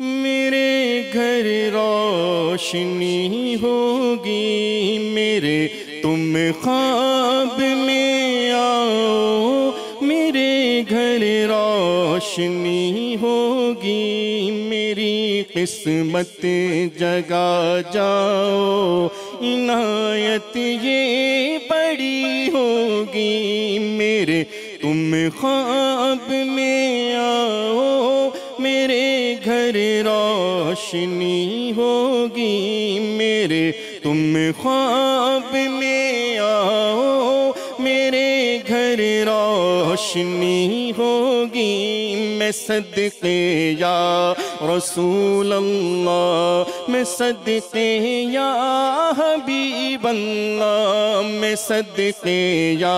मेरे घर रोशनी होगी, मेरे तुम ख्वाब में आओ। मेरे घर रोशनी होगी, मेरी किस्मत जगा जाओ। इनायत ये बड़ी होगी, मेरे तुम ख्वाब में आओ, मेरे घर रोशनी होगी। मेरे तुम ख्वाब में आओ, मेरे घर रोशनी होगी। मैं सदके या रसूल अल्लाह मैं सदके या हबीब अल्लाह मैं सदके या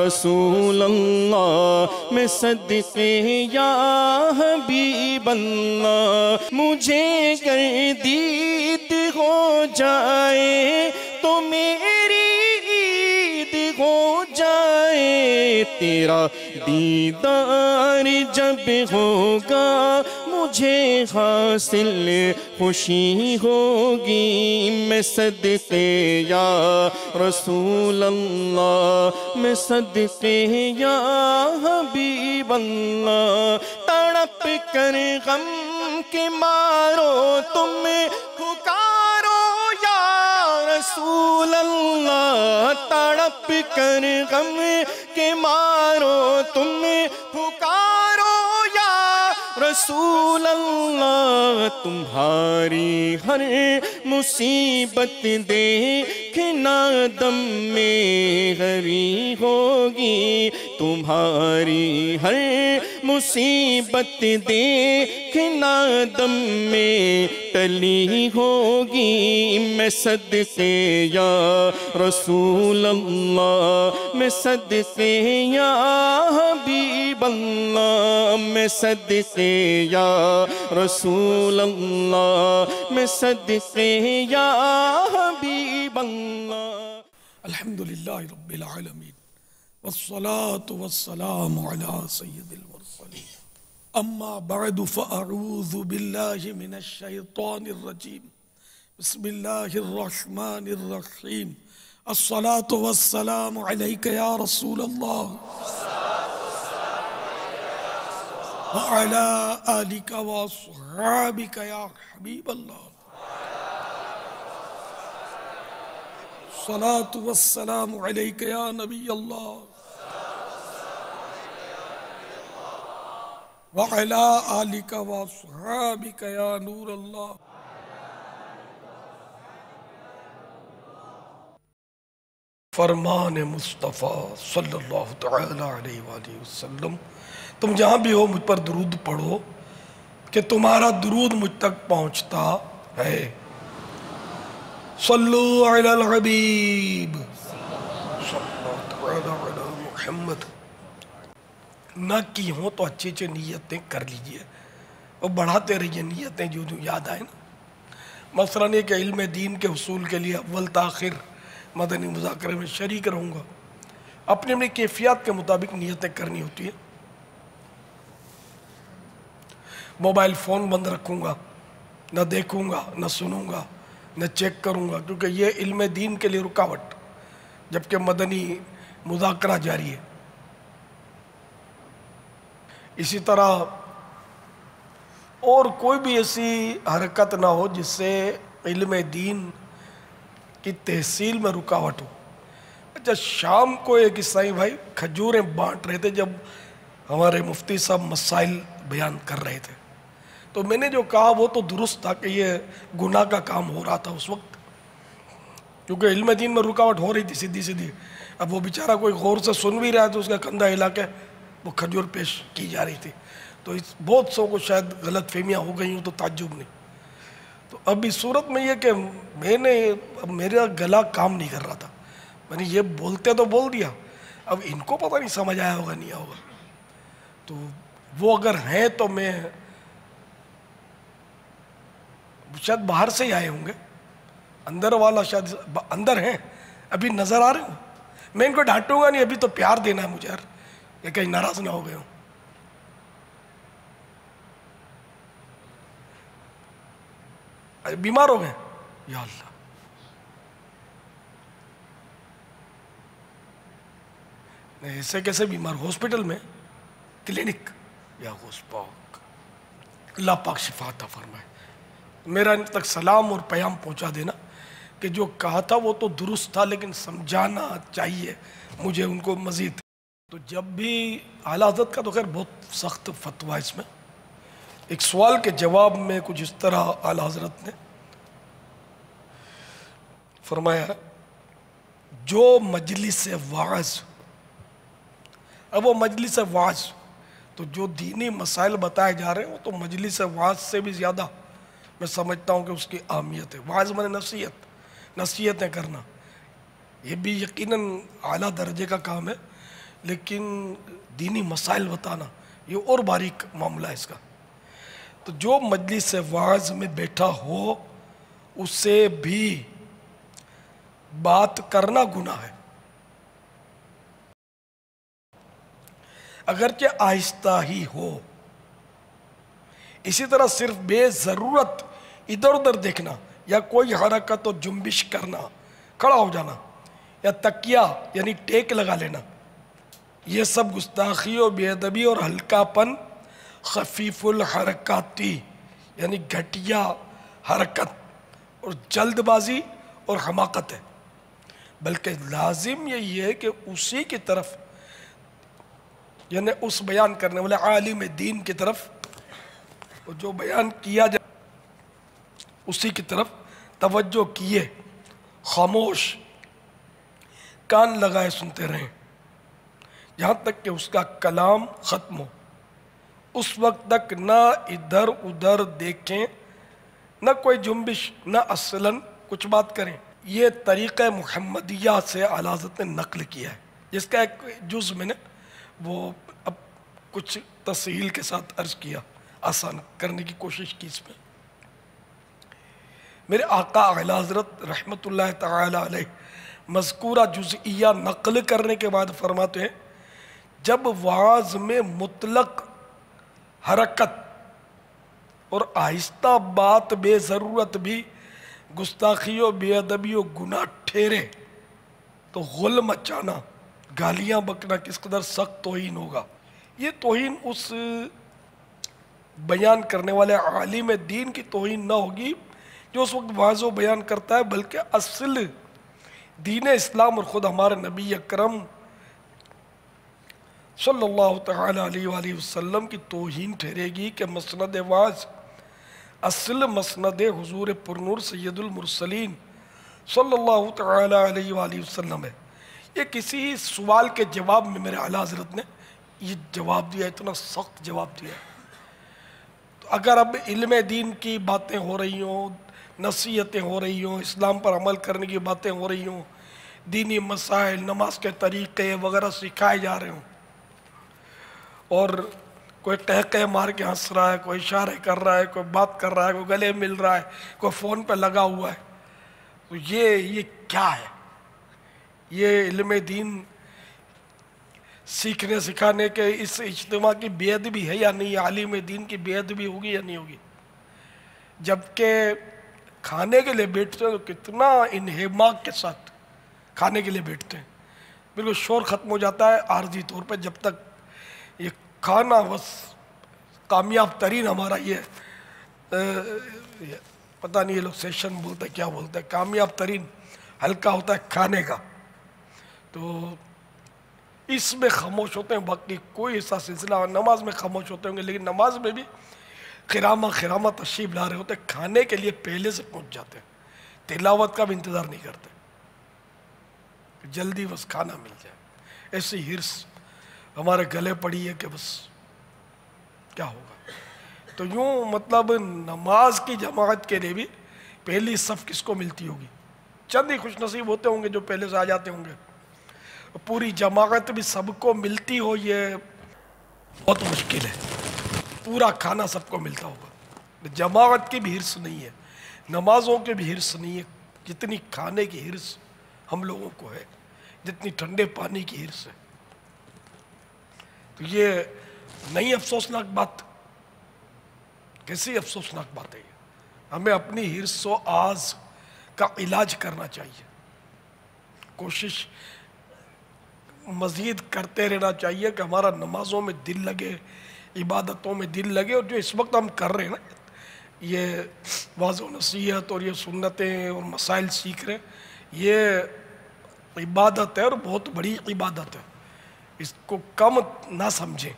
रसूल अल्लाह मैं सदके या हबीब अल्लाह मुझे कर दीद हो जाए तो मेरी तेरा दीदार जब होगा, मुझे हासिल खुशी होगी। मैं सदके या रसूल अल्लाह मैं सदके या हबीब अल्लाह तड़प कर गम के मारो तुम, पुकारो रसूल अल्लाह तड़प कर गम के मारो तुम पुकारो रसूल अल्लाह तुम्हारी हर मुसीबत देखना दम में हरी होगी। तुम्हारी हर मुसीबत देखना दम में टली होगी। मैं सदके या रसूल अल्लाह मैं सदके या हबीब अल्लाह मैं सदके या रसूल अल्लाह मैं सदके या हबीब अल्लाह अल्हम्दुलिल्लाह रब्बिल आलमीन वस्सलातु वस्सलामु अला सय्यिदिल मुरसलीन अम्मा बअदु फअऊज़ु बिल्लाहि मिनश शैतानिर रजीम बिस्मिल्लाहिर रहमानिर रहीम अस्सलातु वस्सलामु अलैका या रसूल अल्लाह वअला आलिका वअस्हाबिका या हबीब अल्लाह सलातु वस्सलामु अलैका या नबी अल्लाह वअला आलिका वअस्हाबिका या नूर अल्लाह फरमान मुस्तफ़ा सल्लल्लाहु तआला अलैहि वसल्लम तुम जहाँ भी हो, मुझ पर दुरूद पढ़ो कि तुम्हारा दुरूद मुझ तक पहुँचता है। सल्लु अलल हबीब। मोहम्मद। न की हो तो अच्छी अच्छी नीयतें कर लीजिए। और बढ़ाते रहिए नीयतें जो जो याद आए ना। मसलन ये कि इल्म दीन के हसूल के लिए अव्वल ताखिर मदनी मुजाकरे में शरीक रहूँगा। अपनी अपनी कैफियत के मुताबिक नीयतें करनी होती है। मोबाइल फ़ोन बंद रखूँगा, न देखूँगा, न सुनूँगा, न चेक करूँगा, क्योंकि ये इल्म दीन के लिए रुकावट, जबकि मदनी मुजाकरा जारी है। इसी तरह और कोई भी ऐसी हरकत ना हो जिससे इल्म दीन की तहसील में रुकावट हो। अच्छा शाम को एक ईसाई भाई खजूरें बांट रहे थे जब हमारे मुफ्ती साहब मसाइल बयान कर रहे थे। तो मैंने जो कहा, वो तो दुरुस्त था कि ये गुनाह का काम हो रहा था उस वक्त। क्योंकि इल्म दीन में रुकावट हो रही थी सीधी सीधी अब वो बेचारा कोई गौर से सुन भी रहा है तो उसका कंधा हिला के वो खजूर पेश की जा रही थी। तो इस, बहुत सौ को शायद गलत फहमियाँ हो गई हूँ तो ताज्जुब नहीं। तो अब इस सूरत में ये कि मैंने मेरा गला काम नहीं कर रहा था। मैंने ये बोलते तो बोल दिया, अब इनको पता नहीं समझ आया होगा, नहीं आया होगा। तो वो अगर हैं तो मैं शायद बाहर से ही आए होंगे। अंदर वाला शायद अंदर हैं, अभी नज़र आ रहे हो? मैं इनको डांटूँगा नहीं, अभी तो प्यार देना है मुझे यार। ये कहीं नाराज़ ना हो गए हो। बीमार हो गए? या अल्लाह। ऐसे कैसे बीमार? हॉस्पिटल में? क्लिनिक? या होस्पाक अल्लाह पाक शिफाता फरमाए। मेरा इन तक सलाम और प्याम पहुँचा देना कि जो कहा था वो तो दुरुस्त था, लेकिन समझाना चाहिए मुझे उनको मज़ीद। तो जब भी आला हज़रत का तो खैर बहुत सख्त फतवा इसमें। एक सवाल के जवाब में कुछ इस तरह आला हज़रत ने फरमाया, जो मजलिस वाज, अब वो मजलिस वाज तो जो दीनी मसाइल बताए जा रहे हैं, वो तो मजलिस वाज से भी ज़्यादा मैं समझता हूँ कि उसकी अहमियत है। वाज मैंने नसीहत। नसीहतें करना। ये भी यकीन आला दर्जे का काम है, लेकिन दीनी मसाइल बताना, ये और बारीक मामला है इसका। तो जो मजलिस वाज में बैठा हो, उसे भी बात करना गुना है। अगरचे आहिस्ता ही हो, इसी तरह सिर्फ़ बेजरूरत इधर उधर देखना, या कोई हरकत और जुम्बिश करना, खड़ा हो जाना, या तकिया, यानी टेक लगा लेना। ये सब गुस्ताखी और बेअदबी और हल्कापन, खफीफुल हरकती, यानी घटिया हरकत, और जल्दबाजी और हमाकत है। बल्कि लाजिम यही है कि उसी की तरफ़, यानी उस बयान करने वाले आलिम दीन की तरफ़ जो बयान किया जाए उसी की तरफ़ तवज्जो किए, खामोश कान लगाए सुनते रहें। यहाँ तक कि उसका कलाम ख़त्म हो। उस वक्त तक ना इधर उधर देखें, न कोई जुम्बिश, न असलन कुछ बात करें। ये तरीक़ मुहम्मदिया से अलाजत ने नकल किया है। जिसका एक जुज़ मैंने वो अब कुछ तसील के साथ अर्ज़ किया, आसान करने की कोशिश की इसमें। मेरे आका अला हज़रत अलैह, मज़कूरा जुज़िया नकल करने के बाद फरमाते हैं, जब वाज में मुतलक हरकत और आहिस्ता बात, बेज़रूरत भी, गुस्ताखियों बेअदबी और गुनाह ठहरे तो गुल मचाना, गालियाँ बकना किस कदर सख्त तोहीन होगा? ये तोहीन उस बयान करने वाले आलिम दीन की तोहीन ना होगी जो उस वक्त वाजो बयान करता है, बल्कि असल दीन इस्लाम और ख़ुद हमारे नबी अकरम सल्लल्लाहु अलैहि वसल्लम की तोहीन ठहरेगी कि मसनद वाज, असल मसनद हुजूर पुरनूर सैदुलमरसलिन सल्लल्लाहु अलैहि वसल्लम है। ये किसी सवाल के जवाब में मेरे आला हज़रत ने ये जवाब दिया, इतना सख्त जवाब दिया। तो अगर अब इल्म दीन की बातें हो रही हों नसीहतें हो रही हों, इस्लाम पर अमल करने की बातें हो रही हों, दीनी मसाइल, नमाज़ के तरीक़े वगैरह सिखाए जा रहे हों। और कोई कह मार के हंस रहा है, कोई इशारे कर रहा है, कोई बात कर रहा है, कोई गले मिल रहा है, कोई फ़ोन पर लगा हुआ है तो ये ये क्या है? ये इल्म दीन सीखने सिखाने के इस इज्तम की बेअदबी है या नहीं? आलिम दीन की बेअदबी होगी या नहीं होगी? जबकि खाने के लिए बैठते हैं तो कितना इनहमाक के साथ खाने के लिए बैठते हैं। बिल्कुल शोर ख़त्म हो जाता है आर्जी तौर पे जब तक ये खाना बस कामयाब तरीन हमारा ये, ये पता नहीं ये लोग सेशन बोलते क्या बोलते हैं। कामयाब तरीन हल्का होता है खाने का। तो इसमें खामोश होते हैं बाकी कोई ऐसा सिलसिला नमाज़ में खामोश होते होंगे लेकिन नमाज़ में भी खिरामा खिरामा तशीब ला रहे होते, खाने के लिए पहले से पहुँच जाते हैं। तिलावत का भी इंतज़ार नहीं करते। जल्दी बस खाना मिल जाए। ऐसी हिरस हमारे गले पड़ी है कि बस क्या होगा? तो यूँ मतलब नमाज़ की जमात के लिए भी पहली सफ़ किसको मिलती होगी? चंद ही खुश नसीब होते होंगे जो पहले से आ जाते होंगे। पूरी जमात भी सबको मिलती हो, ये बहुत मुश्किल है। पूरा खाना सबको मिलता होगा। जमात की भी हिरस नहीं है, नमाजों के भी हिरस नहीं है, जितनी खाने की हिरस हम लोगों को है, जितनी ठंडे पानी की हिरस है। तो ये नई अफसोसनाक बात, कैसी अफसोसनाक बात है हमें अपनी हिरसो आज का इलाज करना चाहिए। कोशिश मज़ीद करते रहना चाहिए कि हमारा नमाज़ों में दिल लगे इबादतों में दिल लगे और जो इस वक्त हम कर रहे हैं ना, ये वाज नसीहत और ये सुन्नतें और मसाइल सीख रहे ये इबादत है और बहुत बड़ी इबादत है। इसको कम ना समझें।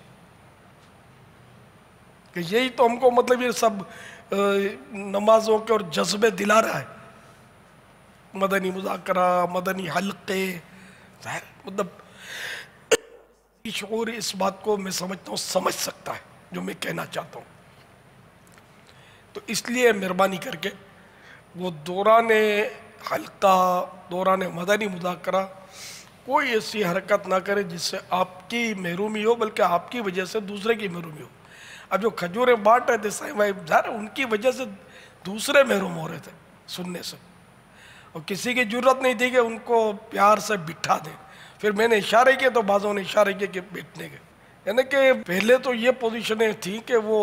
कि यही तो हमको मतलब ये सब नमाजों के और जज्बे दिला रहा है। मदनी मुजाकरा, मदनी हल्के मतलब शूर इस बात को मैं समझता हूँ, समझ सकता है, जो मैं कहना चाहता हूँ। तो इसलिए मेहरबानी करके वो दौरान हल्का दौरान मदनी मुजाकरा कोई ऐसी हरकत ना करे जिससे आपकी महरूमी हो, बल्कि आपकी वजह से दूसरे की महरूमी हो। अब जो खजूरें बांट रहे थे साई भाई ज़ाहिर उनकी वजह से दूसरे महरूम हो रहे थे सुनने से। और किसी की ज़रूरत नहीं थी कि उनको प्यार से बिठा दें। फिर मैंने इशारे किए तो बाजों ने इशारे किए कि बैठने के। यानी कि पहले तो ये पोजीशनें थी कि वो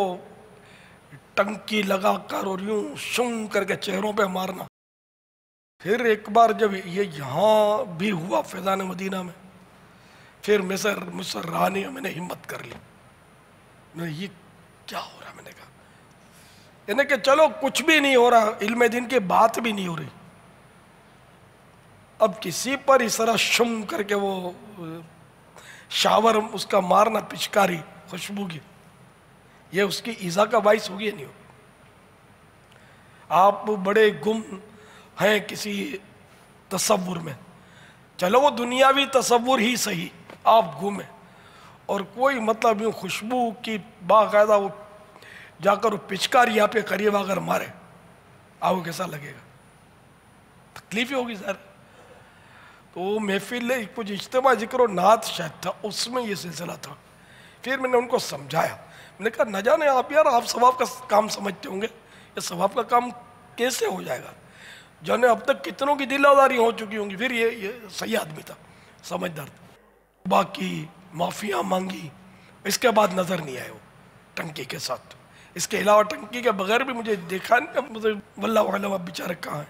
टंकी लगा कर और यूँ शुंग करके चेहरों पे मारना। फिर एक बार जब ये यहाँ भी हुआ फैज़ान मदीना में, फिर मिसर मिसर रहा मैंने हिम्मत कर ली। मैंने ये क्या हो रहा मैंने कहा, यानी कि चलो कुछ भी नहीं हो रहा इल्म दिन की बात भी नहीं हो रही। अब किसी पर इस तरह शुम करके वो, शावर उसका मारना पिचकारी, खुशबू की, ये उसकी ईजा का बाइस होगी या नहीं होगी आप बड़े गुम हैं किसी तस्वुर में। चलो वो दुनियावी तस्वुर ही सही, आप हैं। और कोई मतलब यूँ खुशबू की बाकायदा वो जाकर वो पिचकारी यहाँ पे करीब आकर मारे आपको कैसा लगेगा? तकलीफ़ ही होगी, सर। तो महफिल कुछ इज्तम ज़िक्र नात शायद था, उसमें ये सिलसिला था। फिर मैंने उनको समझाया। मैंने कहा, न जाने आप यार, आप सवाब का काम समझते होंगे। ये सवाब का काम कैसे हो जाएगा? जाने अब तक कितनों की दिलादारी हो चुकी होंगी। फिर ये ये सही आदमी था, समझदार था। बाकी माफिया मांगी, इसके बाद नज़र नहीं आए वो, टंकी के साथ। इसके अलावा टंकी के बगैर भी मुझे देखा नहीं मतलब वल्ला वाला बेचारे कहाँ हैं?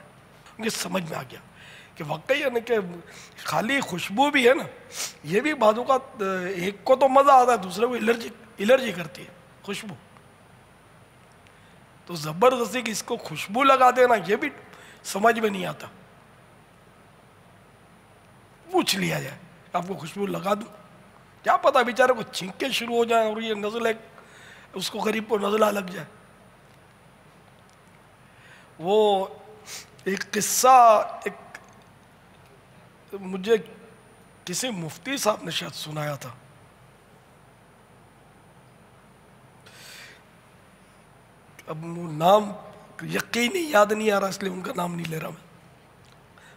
मुझे समझ में आ गया। कि वाकई यानी कि खाली खुशबू भी है ना, ये भी बाजू का, एक को तो मज़ा आता है, दूसरे को एलर्जी एलर्जी करती है, खुशबू। तो ज़बरदस्ती कि इसको खुशबू लगा देना, ये भी समझ में नहीं आता। पूछ लिया जाए, आपको खुशबू लगा दूँ? क्या पता बेचारे को छींके शुरू हो जाए और ये नज़ल उसको गरीब को नज़ला लग जाए। वो एक किस्सा, एक मुझे किसी मुफ्ती साहब ने शायद सुनाया था। अब वो नाम यकीनी याद नहीं आ रहा, इसलिए उनका नाम नहीं ले रहा मैं।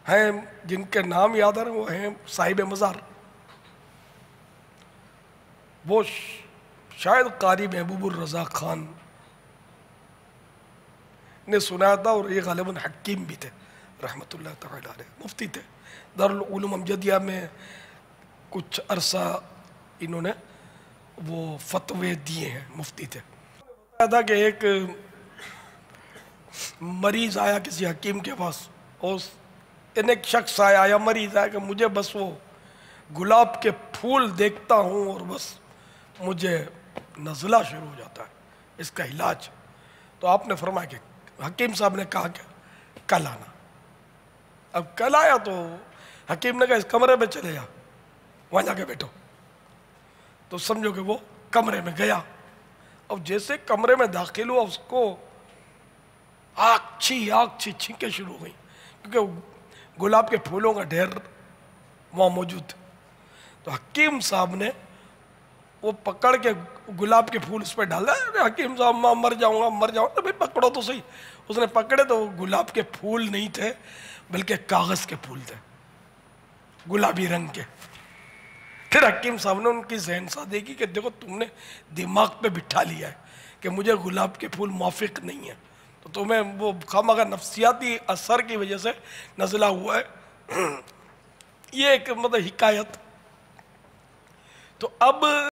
हैं, जिनके नाम याद आ रहे वो हैं साहिब मज़ार। वो शायद कारी महबूबुर रज़ा खान ने सुनाया था और ये गालिबन हकीम भी थे ताला मुफ्ती थे। दारुल अमजदिया में कुछ अरसा इन्होंने वो फतवे दिए हैं, मुफ्ती थे। था कि एक मरीज़ आया किसी हकीम के पास, और इन एक शख्स आया, या मरीज़ आया कि मुझे बस वो गुलाब के फूल देखता हूँ और बस मुझे नज़ला शुरू हो जाता है, इसका इलाज। तो आपने फरमाया कि हकीम साहब ने कहा कि कल आना। अब कल आया तो हकीम ने कहा, इस कमरे में चले जा वहाँ जाके बैठो। तो समझो कि वो कमरे में गया। अब जैसे कमरे में दाखिल हुआ, उसको आग छी आग छी छींके शुरू हो गई क्योंकि गुलाब के फूलों का ढेर वहाँ मौजूद तो हकीम साहब ने वो पकड़ के गुलाब के फूल उस पर डाला हकीम साहब, मैं मर जाऊँगा मर जाऊँगा। भाई पकड़ो तो सही। उसने पकड़े तो गुलाब के फूल नहीं थे, बल्कि कागज़ के फूल थे। गुलाबी रंग के। फिर हकीम साहब ने उनकी जहन देखी कि देखो तुमने दिमाग पे बिठा लिया है कि मुझे गुलाब के फूल माफिक नहीं है। तो तुम्हें वो खाम अगर नफसियाती असर की वजह से नजला हुआ है। ये एक मतलब हिकायत। तो अब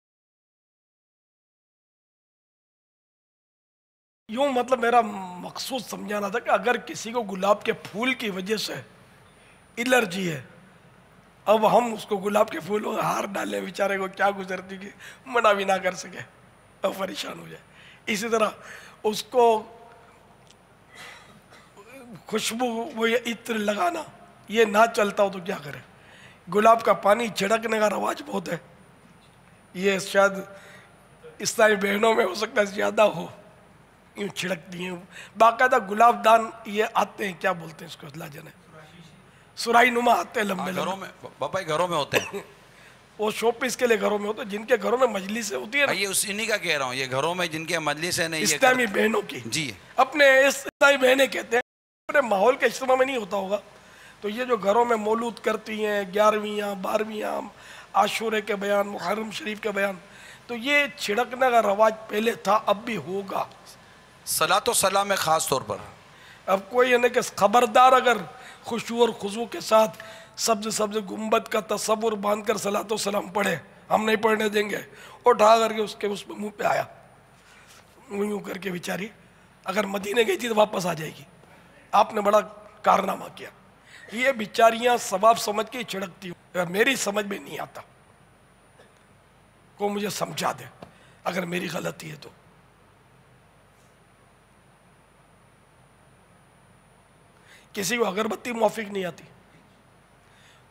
यूँ मतलब मेरा मकसूद समझाना था कि अगर किसी को गुलाब के फूल की वजह से एलर्जी है अब हम उसको गुलाब के फूलों हार डालें, बेचारे को क्या गुजरती कि मना भी ना कर सके। अब परेशान हो जाए। इसी तरह उसको खुशबू, वो ये इत्र लगाना, ये ना चलता हो तो क्या करे? गुलाब का पानी छिड़कने का रवाज बहुत है। ये शायद इस्लामी बहनों में हो सकता है ज़्यादा हो। यूँ छिड़कती हैं। बाकायदा गुलाब दान ये आते हैं, क्या बोलते हैं इसको अल्लाह जने सुराई नुमा आते हैं लंबे घरों में पापा घरों में होते हैं। वो शो पीस के लिए घरों में होते हैं जिनके घरों में मजलिस होती है ना। ये उस इन्हीं का कह रहा हूँ ये घरों में जिनके मजलिस है नहीं इस्लामी बहनों की। जी। अपने इस्लामी बहनें कहते हैं अपने माहौल के इज्तम में नहीं होता होगा। तो ये जो घरों में मौलूद करती हैं ग्यारहवीं बारहवीं आशूरे के बयान मुहर्रम शरीफ के बयान तो ये छिड़कने का रवाज पहले था अब भी होगा। सलाह तो सलाह में ख़ास तौर पर। अब कोई यानी कि खबरदार अगर खुशू और खुशबू के साथ सब्ज सब्ज गुंबद का तस्वुर बाँध कर सलात सलाम पढ़े। हम नहीं पढ़ने देंगे। उठा करके उसके उस मुँह पे आया। यूँ करके बेचारी, अगर मदीने गई थी तो वापस आ जाएगी। आपने बड़ा कारनामा किया। ये बिचारियाँ सवाब समझ के छिड़कती हूँ। मेरी समझ में नहीं आता को मुझे समझा दे। अगर मेरी गलती है तो। किसी को अगरबत्ती मुआफिक नहीं आती।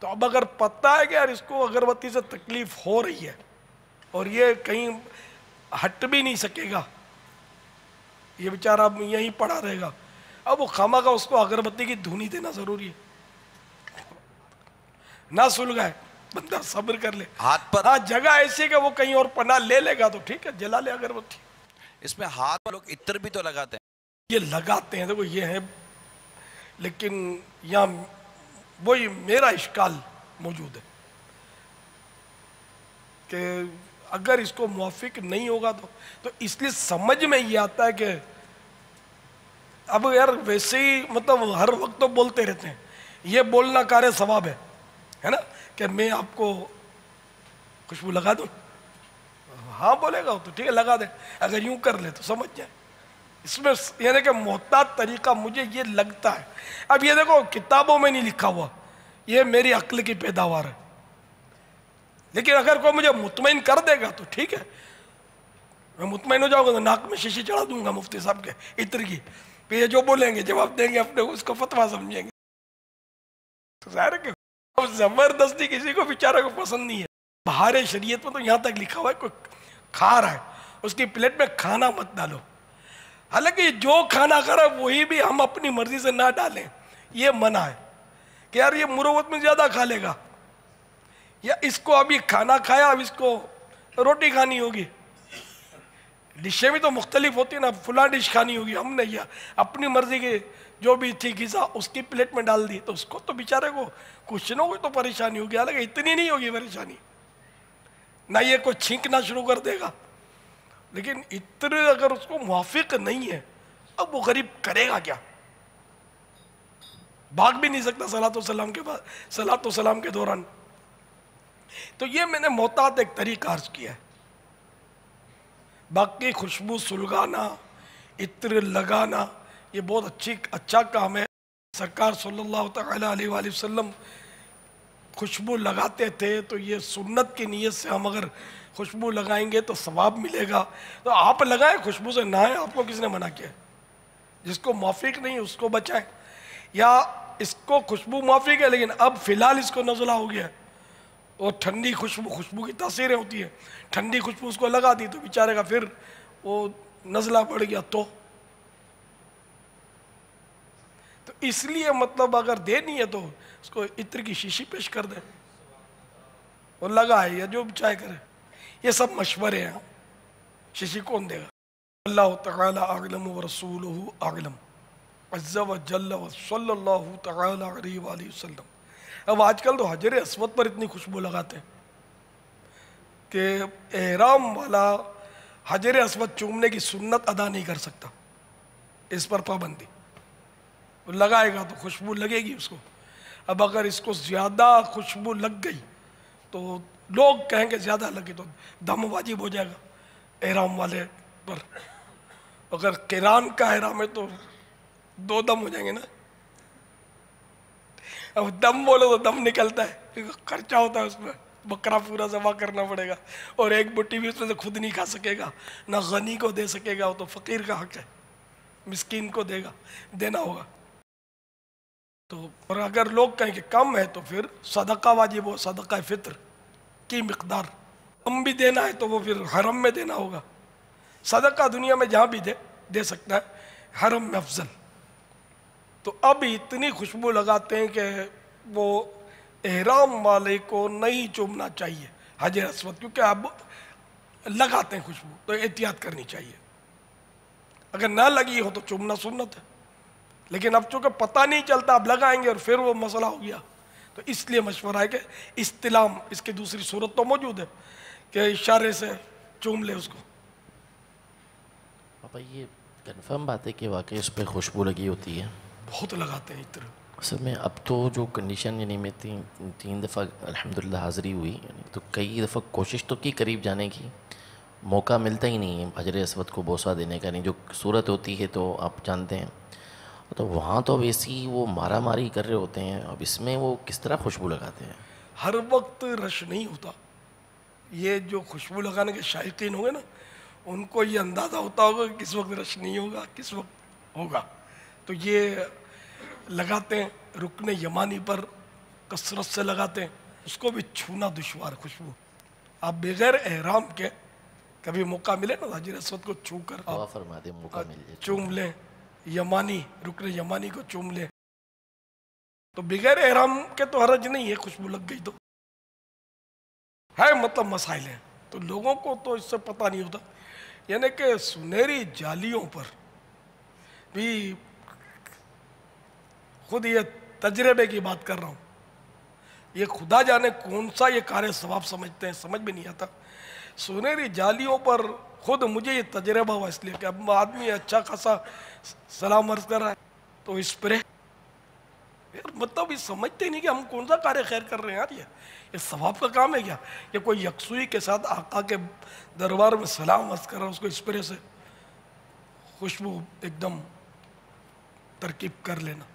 तो अब अगर पता है कि यार इसको अगरबत्ती से तकलीफ़ हो रही है और ये कहीं हट भी नहीं सकेगा ये बेचारा अब यहीं पड़ा रहेगा। अब वो खामा का उसको अगरबत्ती की धुनी देना ज़रूरी है। ना सुलगाए बंदा सब्र कर ले। हाथ पर हाँ जगह ऐसी कि वो कहीं और पना ले लेगा तो ठीक है जला ले अगरबत्ती। इसमें हाथ पर लोग इत्र भी तो लगाते हैं। ये लगाते हैं देखो तो ये है लेकिन यहाँ वही मेरा इश्काल मौजूद है कि अगर इसको मुआफिक नहीं होगा तो तो इसलिए समझ में ये आता है कि अब यार वैसे ही मतलब हर वक्त तो बोलते रहते हैं, ये बोलना कार्य सवाब है है ना? कि मैं आपको खुशबू लगा दूँ? हाँ बोलेगा तो ठीक है, लगा दे, अगर यूँ कर ले तो समझ जाए। इसमें यानी कि मोहतात तरीका मुझे ये लगता है। अब ये देखो, किताबों में नहीं लिखा हुआ। ये मेरी अक्ल की पैदावार है। लेकिन अगर कोई मुझे मुतमिन कर देगा तो ठीक है। मैं मुतमिन हो जाऊँगा तो नाक में शीशी चढ़ा दूँगा मुफ्ती साहब के इत्र की। फिर ये जो बोलेंगे, जवाब देंगे अपने, उसको फतवा समझेंगे। तो ज़बरदस्ती किसी को बेचारा को पसंद नहीं है। बाहर शरीयत में तो यहाँ तक लिखा हुआ है, कोई खा रहा है। उसकी प्लेट में खाना मत डालो। हालाँकि जो खाना खा रहा है वही भी हम अपनी मर्ज़ी से ना डालें। ये मना है कि यार ये मुरवत में ज़्यादा खा लेगा। या इसको अभी खाना खाया, अब इसको रोटी खानी होगी। डिशें भी तो मुख्तलिफ़ होती है ना, फुला डिश खानी होगी। हमने या अपनी मर्ज़ी की जो भी थी गिजा, उसकी प्लेट में डाल दी तो उसको तो बेचारे को कुछ ना कोई तो परेशानी होगी। हालाँकि इतनी नहीं होगी परेशानी। ना ये कोई छींकना शुरू कर देगा। लेकिन इत्र अगर उसको मुआफिक नहीं है, अब वो गरीब करेगा क्या? भाग भी नहीं सकता सलात सलाम के बाद, सलात सलाम के दौरान। तो ये मैंने मोहतात एक तरीका अर्ज़ किया है। बाकी खुशबू सुलगाना, इत्र लगाना, ये बहुत अच्छी अच्छा काम है। सरकार सल्लल्लाहु अलैहि वसल्लम खुशबू लगाते थे तो ये सुन्नत की नीयत से हम अगर खुशबू लगाएँगे तो सवाब मिलेगा। तो आप लगाएँ, खुशबू से नहाएँ आपको किसने मना किया? जिसको माफिक नहीं, उसको बचाएँ। या इसको खुशबू माफिक है, लेकिन अब फ़िलहाल इसको नजला हो गया वो ठंडी खुशबू खुशबू की तासीरें होती है। ठंडी खुशबू उसको लगा दी तो बेचारे का फिर वो नज़ला बढ़ गया तो। तो इसलिए मतलब अगर देनी है तो उसको इत्र की शीशी पेश कर दे। और लगा है, या जो चाहे करे। ये सब मशवरे हैं। शीशी कौन देगा? अल्लाह अगलम व रसूल अगलम। अज्जा व जल्ल अब आजकल तो हजर असवद पर इतनी खुशबू लगाते हैं कि एहराम वाला हजर असवद चूमने की सुन्नत अदा नहीं कर सकता। इस पर पाबंदी। वो लगाएगा तो खुशबू लगेगी उसको। अब अगर इसको ज़्यादा खुशबू लग गई तो लोग कहेंगे, ज़्यादा लगे तो दम वाजिब हो जाएगा एहराम वाले पर। अगर किरान का एहराम है तो दो दम हो जाएँगे ना। अब दम बोलो तो दम निकलता है खर्चा होता है उसमें। बकरा पूरा जमा करना पड़ेगा और एक बुट्टी भी उसमें से खुद नहीं खा सकेगा, ना गनी को दे सकेगा, वो तो फकीर का हक है। मिस्कीन को देगा, देना होगा। तो और अगर लोग कहें कि कम है तो फिर सदका वाजिब हो सदका फित्र। की मकदार। कम भी देना है तो वो फिर हरम में देना होगा। सदका दुनिया में जहाँ भी दे दे सकता है, हरम में अफजल। तो अब इतनी खुशबू लगाते हैं कि वो एहराम वाले को नहीं चूमना चाहिए, हजर असवद, क्योंकि अब लगाते हैं खुशबू तो एहतियात करनी चाहिए। अगर ना लगी हो तो चूमना सुन्नत है। लेकिन अब चूँकि पता नहीं चलता, अब लगाएँगे और फिर वो मसला हो गया। तो इसलिए मशवरा है कि इस्तिलाम इसकी दूसरी सूरत तो मौजूद है कि इशारे से चूम ले उसको। पापा ये कन्फर्म बात है कि वाकई उस पर खुशबू लगी होती है। बहुत लगाते हैं इत्र असल में अब तो जो कंडीशन यानी मैं तीन तीन दफ़ा अल्हम्दुलिल्लाह हाज़िरी हुई तो कई दफ़ा कोशिश तो की करीब जाने की मौका मिलता ही नहीं है हजर असवद को बोसा देने का। नहीं जो सूरत होती है तो आप जानते हैं तो वहाँ तो ऐसी वो मारा मारी कर रहे होते हैं अब इसमें वो किस तरह खुशबू लगाते हैं? हर वक्त रश नहीं होता। ये जो खुशबू लगाने के शायकीन होंगे ना उनको ये अंदाज़ा होता होगा कि किस वक्त रश नहीं होगा किस वक्त होगा। तो ये लगाते हैं रुकने यमानी पर कसरत से लगाते हैं उसको भी छूना दुशवार खुशबू। आप बगैर एहराम के कभी मौका मिले ना हाजिर असवद को छू कर आप फरमा दे मौका मिल चूम लें। यमानी, रुकने यमानी को चूम ले। तो बगैर एहराम के तो हरज नहीं है, खुशबू लग गई तो। है मतलब मसाइल। तो लोगों को तो इससे पता नहीं होता। यानी कि सुनहरी जालियों पर भी खुद ये तजर्बे की बात कर रहा हूँ। ये खुदा जाने कौन सा ये कार्य सवाब समझते हैं, समझ में नहीं आता। सुनहरी जालियों पर खुद मुझे ये तजर्बा हुआ इसलिए कि अब आदमी अच्छा खासा सलाम अर्ज़ कर रहा है तो स्प्रे यार मतलब ये समझते नहीं कि हम कौन सा कार्य खैर कर रहे हैं यार ये। ये सवाब का काम है क्या? ये कोई यकसुई के साथ आका के दरबार में सलाम अर्ज़ कर रहा है उसको स्प्रे से खुशबू एकदम तरकीब कर लेना।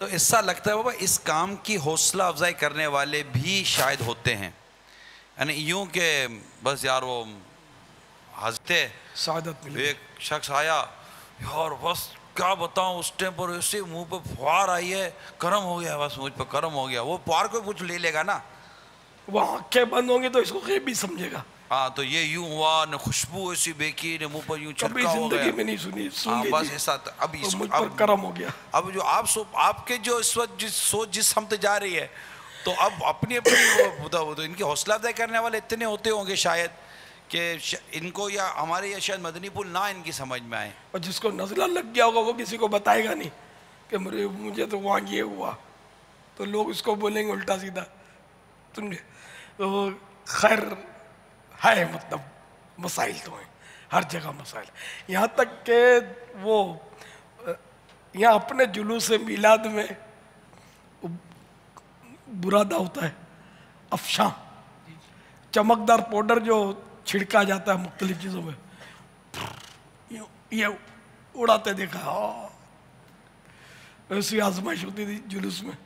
तो ऐसा लगता है बाबा, इस काम की हौसला अफजाई करने वाले भी शायद होते हैं। यानी यूँ के बस यार वो हँसते। सादत एक शख्स आया यार बस क्या बताऊँ उस टाइम पर ऐसे मुँह पे फुहार आई है गर्म हो गया बस मुझ पे गर्म हो गया। वो फुहार को कुछ ले लेगा ना? वो आँखें बंद होंगी तो इसको गैब भी समझेगा। हाँ तो ये यूँ हुआ न खुशबू ऐसी बेकी न मुँह पर यूँ छिड़का हो ज़िंदगी गया में नहीं सुनी हाँ बस ऐसा तो अब तो मुझ पर करम हो गया। अब जो आप सो आपके जो इस वक्त जिस सोच जिस समत जा रही है तो अब अपनी अपनी वो तो इनकी हौसला अफजाई करने वाले इतने होते होंगे शायद कि इनको या हमारे या शायद मदनी पुल ना इनकी समझ में आए। और जिसको नजला लग गया होगा, वो किसी को बताएगा नहीं कि मुझे मुझे तो वहाँ ये हुआ। तो लोग उसको बोलेंगे उल्टा सीधा समझे तो खैर है मतलब मसाइल तो हैं, हर जगह मसाइल यहाँ तक के वो यहाँ अपने जुलूस मिलाद में बुरादा होता है। अफशां। चमकदार पाउडर जो छिड़का जाता है मुख्तलिफ़ चीज़ों में। यूं- उड़ाते देखा। ऐसी आजमाइश होती थी जुलूस में।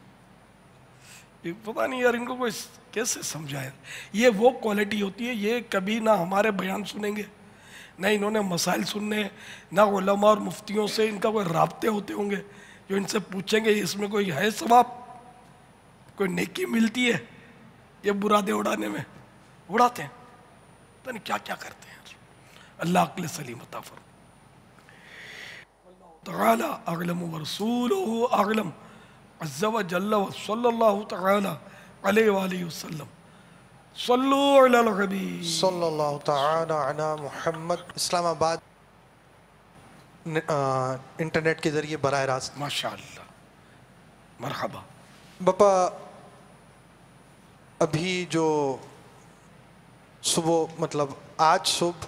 ये पता नहीं यार इनको कोई कैसे समझाए। ये वो क्वालिटी होती है, ये कभी ना हमारे बयान सुनेंगे, ना इन्होंने मसाइल सुनने, ना उलमा और मुफ्तियों से इनका कोई रबते होते होंगे, जो इनसे पूछेंगे, इसमें कोई है सवाब? कोई नेकी मिलती है ये बुरादे उड़ाने में? उड़ाते हैं। पता नहीं क्या क्या करते हैं अल्लाह अक्ल सलीम अता अगलम व रसूलुहु अगलम। अज़्ज़ सल्लल्लाहु तआला अलैहि व आलिहि वसल्लम। सल्लु अलल हबीब सल्लल्लाहु ताला अला मुहम्मद। इस्लामाबाद इंटरनेट के ज़रिए बरह रास्त। माशाअल्लाह मरहबा। बापा अभी जो सुबह मतलब आज सुबह,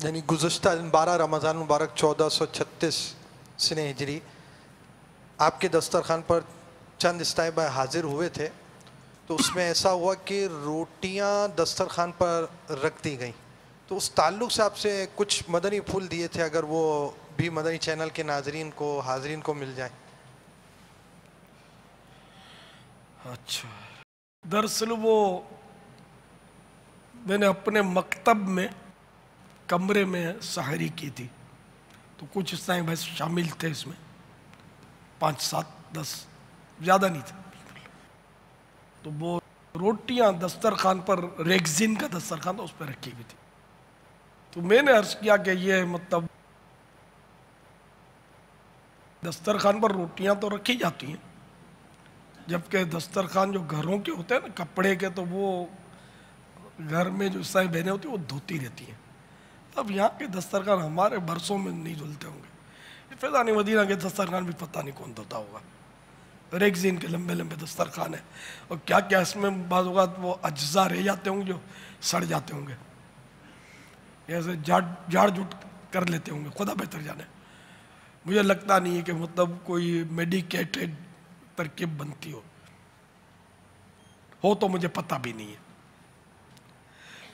यानी गुज्त दिन बारह, रमज़ान मुबारक, चौदह सौ छत्तीस सिने हिजरी, आपके दस्तरखान पर चंद इस्ताइबा हाजिर हुए थे तो उसमें ऐसा हुआ कि रोटियाँ दस्तरखान पर रख दी गई। तो उस ताल्लुक से आपसे कुछ मदनी फूल दिए थे, अगर वो भी मदनी चैनल के नाजरीन को, हाजरीन को मिल जाए। अच्छा। दरअसल वो मैंने अपने मकतब में कमरे में सहरी की थी। तो कुछ टाइम बस शामिल थे इसमें। पाँच, सात, दस, ज़्यादा नहीं थे। तो वो रोटियाँ दस्तरखान पर, रेगजिन का दस्तरखान था उस पर रखी हुई थी। तो मैंने अर्ज़ किया कि ये मतलब दस्तरखान पर रोटियाँ तो रखी जाती हैं। जबकि दस्तरखान जो घरों के होते हैं ना, कपड़े के तो वो घर में जो साई बहनें होती हैं, वो धोती रहती हैं। अब यहाँ के दस्तरखान हमारे बरसों में नहीं धुलते होंगे। फैज़ानी मदीना के दस्तरखान भी पता नहीं कौन धोता होगा। रेगजीन के लंबे लंबे दस्तरखान है। और क्या क्या इसमें बाज़ अवत वो अज्जा रह जाते होंगे, जो सड़ जाते होंगे। ऐसे झाड़ झाड़ झूठ कर लेते होंगे, खुदा बेहतर जाने। मुझे लगता नहीं है कि मतलब कोई मेडिकेटेड तरकीब बनती हो। हो तो मुझे पता भी नहीं है।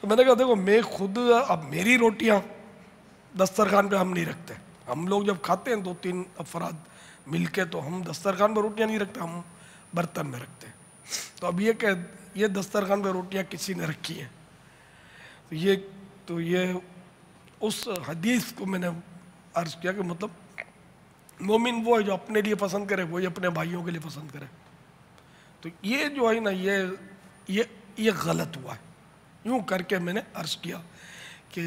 तो मैंने कहा, देखो, मैं खुद, अब मेरी रोटियाँ दस्तरखान पे हम नहीं रखते। हम लोग जब खाते हैं दो तीन अफराद मिलके तो हम दस्तरखान पर रोटियाँ नहीं रखते, हम बर्तन में रखते हैं। तो अब ये कह, ये दस्तरखान पे रोटियाँ किसी ने रखी हैं? तो ये तो ये उस हदीस को मैंने अर्ज़ किया कि मतलब मोमिन वो है जो अपने लिए पसंद करे वही अपने भाइयों के लिए पसंद करे। तो ये जो है ना, ये ये ये गलत हुआ है। यूँ करके मैंने अर्ज़ किया कि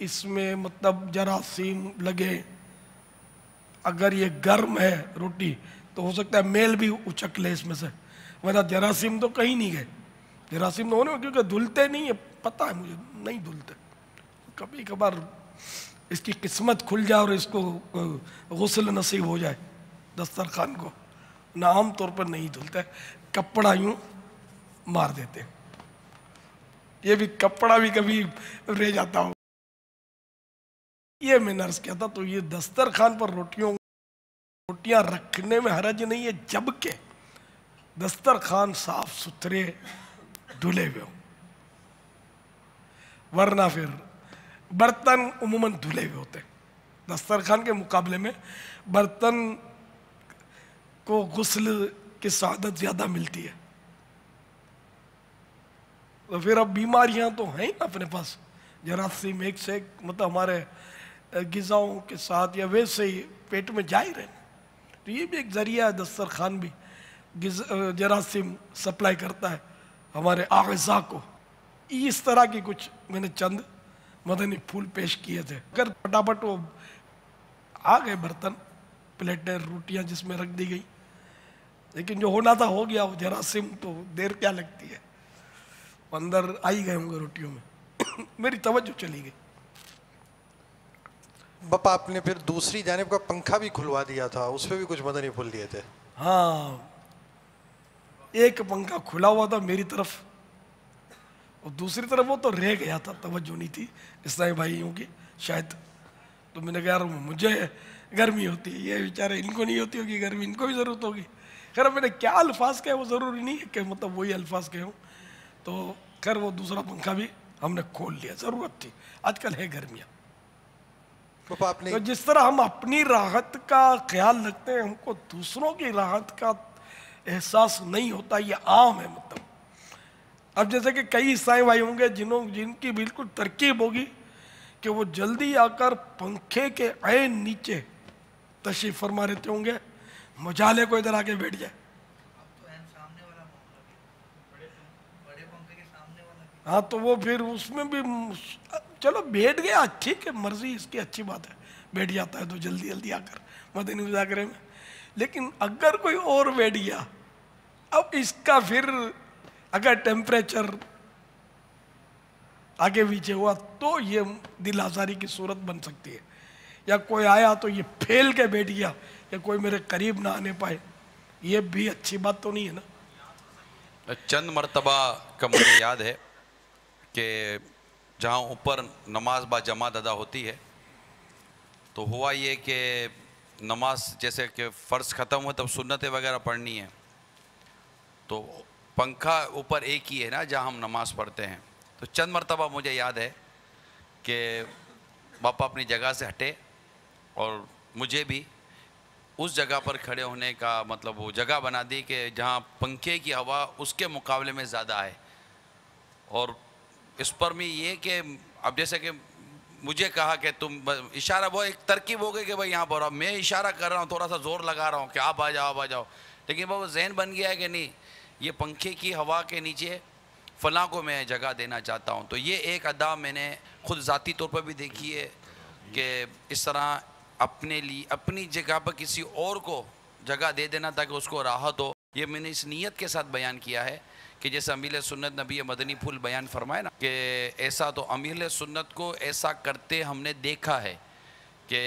इसमें मतलब जरासीम लगे। अगर ये गर्म है रोटी तो हो सकता है मेल भी उचक ले इसमें से। वरना जरासीम तो कहीं नहीं गए। जरासीम तो होने क्योंकि धुलते नहीं है, पता है मुझे, नहीं धुलते। कभी कभार इसकी किस्मत खुल जाए और इसको गसल नसीब हो जाए दस्तरखान को। ना आम तौर पर नहीं धुलता है। कपड़ा यूँ मार देते हैं। ये भी कपड़ा भी कभी रह जाता हो। ये मैंने अर्ज़ किया था तो ये दस्तरखान पर रोटियों, रोटियाँ रखने में हरज नहीं है जबकि दस्तरखान साफ़ सुथरे धुले हुए हो। वरना फिर बर्तन उमूमन धुले हुए होते हैं। दस्तरखान के मुकाबले में बर्तन को गुस्ल की सादत ज़्यादा मिलती है। तो फिर अब बीमारियाँ तो हैं ना अपने पास। जरासीम एक से एक मतलब हमारे गिज़ाओं के साथ या वैसे ही पेट में जा ही रहे तो ये भी एक ज़रिया है, दस्तरखान भी। जरासीम सप्लाई करता है हमारे आगज़ा को। इस तरह की कुछ मैंने चंद मदनी फूल पेश किए थे। अगर फटाफट वो आ गए बर्तन प्लेटें रोटियाँ जिसमें रख दी गई। लेकिन जो होना था हो गया वो जरा सिम तो देर क्या लगती है। अंदर आई गए होंगे रोटियों में। मेरी तवज्जो चली गई। बापा आपने फिर दूसरी जानब का पंखा भी खुलवा दिया था उस पर भी कुछ मदनी फूल दिए थे। हाँ एक पंखा खुला हुआ था मेरी तरफ़। और दूसरी तरफ़ वो तो रह गया था तवज्जो नहीं थी इस्लामी भाइयों की शायद। तो मैंने कहा यार मुझे गर्मी होती है ये बेचारे इनको नहीं होती होगी गर्मी इनको भी ज़रूरत होगी। खैर मैंने क्या अल्फाज कहे वो ज़रूरी नहीं है कि मतलब वही अल्फाज कहे हूँ। तो खैर वो दूसरा पंखा भी हमने खोल लिया ज़रूरत थी। आजकल है गर्मियाँ। पापा आपने तो जिस तरह हम अपनी राहत का ख्याल रखते हैं हमको दूसरों की राहत का एहसास नहीं होता ये आम है मतलब। अब जैसे कि कई ईसाई भाई होंगे जिन्हों, जिनकी बिल्कुल तरकीब होगी कि वो जल्दी आकर पंखे के आए नीचे तशरीफ़ फरमा रहते होंगे, मजाले को इधर आके बैठ जाए। हाँ तो वो फिर उसमें भी चलो बैठ गया, ठीक है, मर्ज़ी इसकी अच्छी बात है, बैठ जाता है तो जल्दी जल्दी आकर मदनी मुजाकरे में। लेकिन अगर कोई और बैठ गया, अब इसका फिर अगर टेम्परेचर आगे पीछे हुआ तो ये दिल आजारी की सूरत बन सकती है। या कोई आया तो ये फैल के बैठ गया, या कोई मेरे करीब ना आने पाए, ये भी अच्छी बात तो नहीं है ना? चंद मरतबा का मुझे याद है कि जहाँ ऊपर नमाज़ बा जमात अदा होती है तो हुआ ये कि नमाज़ जैसे कि फ़र्ज़ ख़त्म हुआ, तब सुन्नतें वगैरह पढ़नी है तो पंखा ऊपर एक ही है ना, जहाँ हम नमाज़ पढ़ते हैं। तो चंद मरतबा मुझे याद है कि पापा अपनी जगह से हटे और मुझे भी उस जगह पर खड़े होने का मतलब वो जगह बना दी कि जहाँ पंखे की हवा उसके मुकाबले में ज़्यादा आए। और इस पर भी ये कि अब जैसे कि मुझे कहा कि तुम इशारा, वो एक तरकीब हो गई कि भाई यहाँ पर मैं इशारा कर रहा हूँ, थोड़ा सा ज़ोर लगा रहा हूँ कि आप आ जाओ, आप आ जाओ। लेकिन वो जहन बन गया है कि नहीं ये पंखे की हवा के नीचे फ़लाँ को मैं जगह देना चाहता हूँ। तो ये एक अदा मैंने खुद ज़ाती तौर पर भी देखी है कि इस तरह अपने लिए, अपनी जगह पर किसी और को जगह दे देना ताकि उसको राहत हो। ये मैंने इस नीयत के साथ बयान किया है कि जैसे अमील सुन्नत नबी मदनी फूल बयान फरमाए ना कि ऐसा तो अमील सुन्नत को ऐसा करते हमने देखा है कि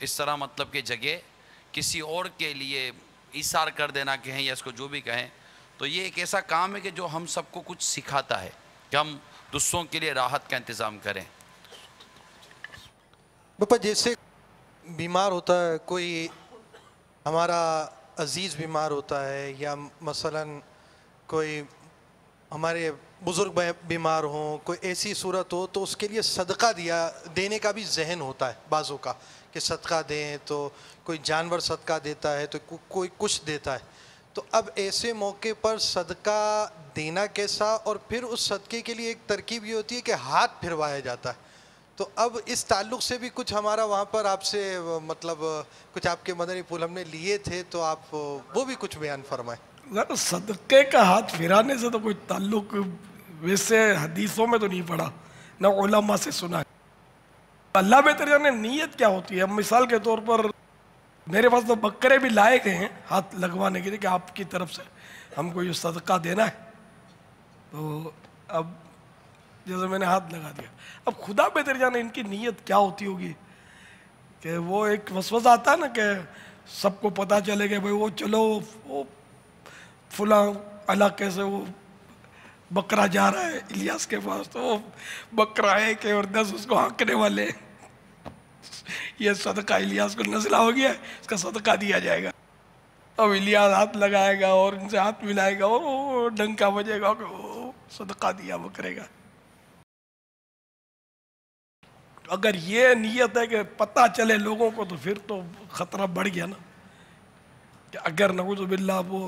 इस तरह मतलब कि जगह किसी और के लिए इशार कर देना कहें या इसको जो भी कहें तो ये एक ऐसा काम है कि जो हम सबको कुछ सिखाता है कि हम दूसरों के लिए राहत का इंतज़ाम करें। पापा जैसे बीमार होता है कोई हमारा अज़ीज़ बीमार होता है या मसलन कोई हमारे बुज़ुर्ग बीमार हों कोई ऐसी सूरत हो तो उसके लिए सदका दिया देने का भी जहन होता है बाज़ों का कि सदका दें तो कोई जानवर सदका देता है तो को, कोई कुछ देता है। तो अब ऐसे मौके पर सदका देना कैसा और फिर उस सदक़े के लिए एक तरकीब ये होती है कि हाथ फिरवाया जाता है। तो अब इस ताल्लुक से भी कुछ हमारा वहाँ पर आपसे मतलब कुछ आपके मदनी पुल हमने लिए थे तो आप वो भी कुछ बयान फरमाएँ। ज़रा सदक़े का हाथ फिराने से तो कोई ताल्लुक वैसे हदीसों में तो नहीं पड़ा, न उलमा से सुना अल्लाह बेहतर जाने नीयत क्या होती है? मिसाल के तौर पर मेरे पास तो बकरे भी लाए गए हैं हाथ लगवाने के लिए कि आपकी तरफ़ से हमको ये सदका देना है। तो अब जैसे मैंने हाथ लगा दिया। अब खुदा बेहतर जाने इनकी नीयत क्या होती होगी? कि वो एक वसवसा आता है ना कि सबको पता चले कि भाई वो चलो, वो फुला इलाके से वो बकरा जा रहा है, इलियास के पास तो वो बकरा है कि और दस उसको हाँकने वाले हैं। ये सदका इलियास को नजला हो गया इसका सदका दिया जाएगा। अब इलियास हाथ लगाएगा और इनसे हाथ मिलाएगा और डंका बजेगा वो सदका दिया बकरे का अगर ये नीयत है कि पता चले लोगों को तो फिर तो खतरा बढ़ गया ना। कि अगर नवजुबिल्ला वो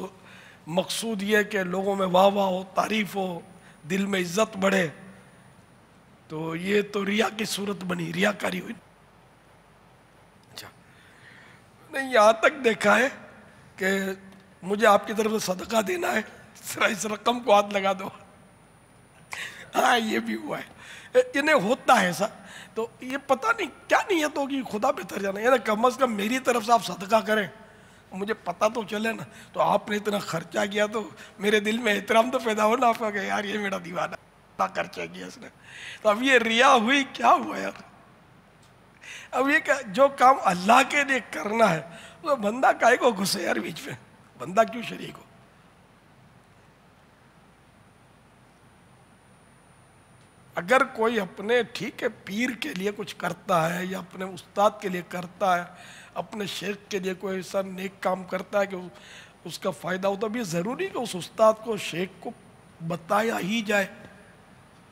मकसूद ये कि लोगों में वाह वाह हो, तारीफ़ हो, दिल में इज़्ज़त बढ़े तो ये तो रिया की सूरत बनी, रियाकारी हुई अच्छा नहीं यहाँ तक देखा है कि मुझे आपकी तरफ़ से सदका देना है। जरा इस रकम को हाथ लगा दो। हाँ ये भी हुआ है। इन्हें होता है ऐसा। तो ये पता नहीं, क्या नीयत होगी? खुदा बेहतर जाना। यानी कम अज़ कम मेरी तरफ़ से आप सदका करें। मुझे पता तो चले ना। तो आपने इतना खर्चा किया तो मेरे दिल में एहतराम तो पैदा हो ना आपका यार, ये मेरा दीवाना। खर्चा किया इसने। तो अब ये रिया हुई, क्या हुआ यार? अब ये जो काम अल्लाह के लिए करना है तो बंदा काय को घुसे यार बीच में? बंदा क्यों शरीक हो? अगर कोई अपने, ठीक है, पीर के लिए कुछ करता है या अपने उस्ताद के लिए करता है, अपने शेख के लिए कोई ऐसा नेक काम करता है कि उसका फ़ायदा हो तो ये ज़रूरी कि उस उस्ताद को, शेख को बताया ही जाए।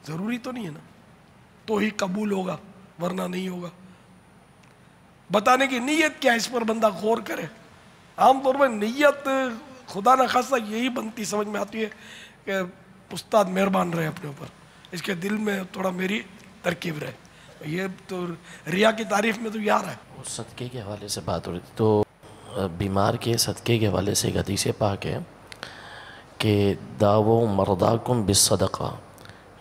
ज़रूरी तो नहीं है ना? तो ही कबूल होगा, वरना नहीं होगा। बताने की नीयत क्या है इस पर बंदा गौर करे? आमतौर पर नीयत खुदा न खासा यही बनती समझ में आती है कि उस्ताद मेहरबान रहे अपने ऊपर। इसके दिल में थोड़ा मेरी तरकीब रहे। ये तो रिया की तारीफ़ में तो यार है। सदक़े के हवाले से बात हो रही थी तो बीमार के सदक़े के हवाले से एक हदीस पाक है कि दावो मरदाकुम बिसदक़ा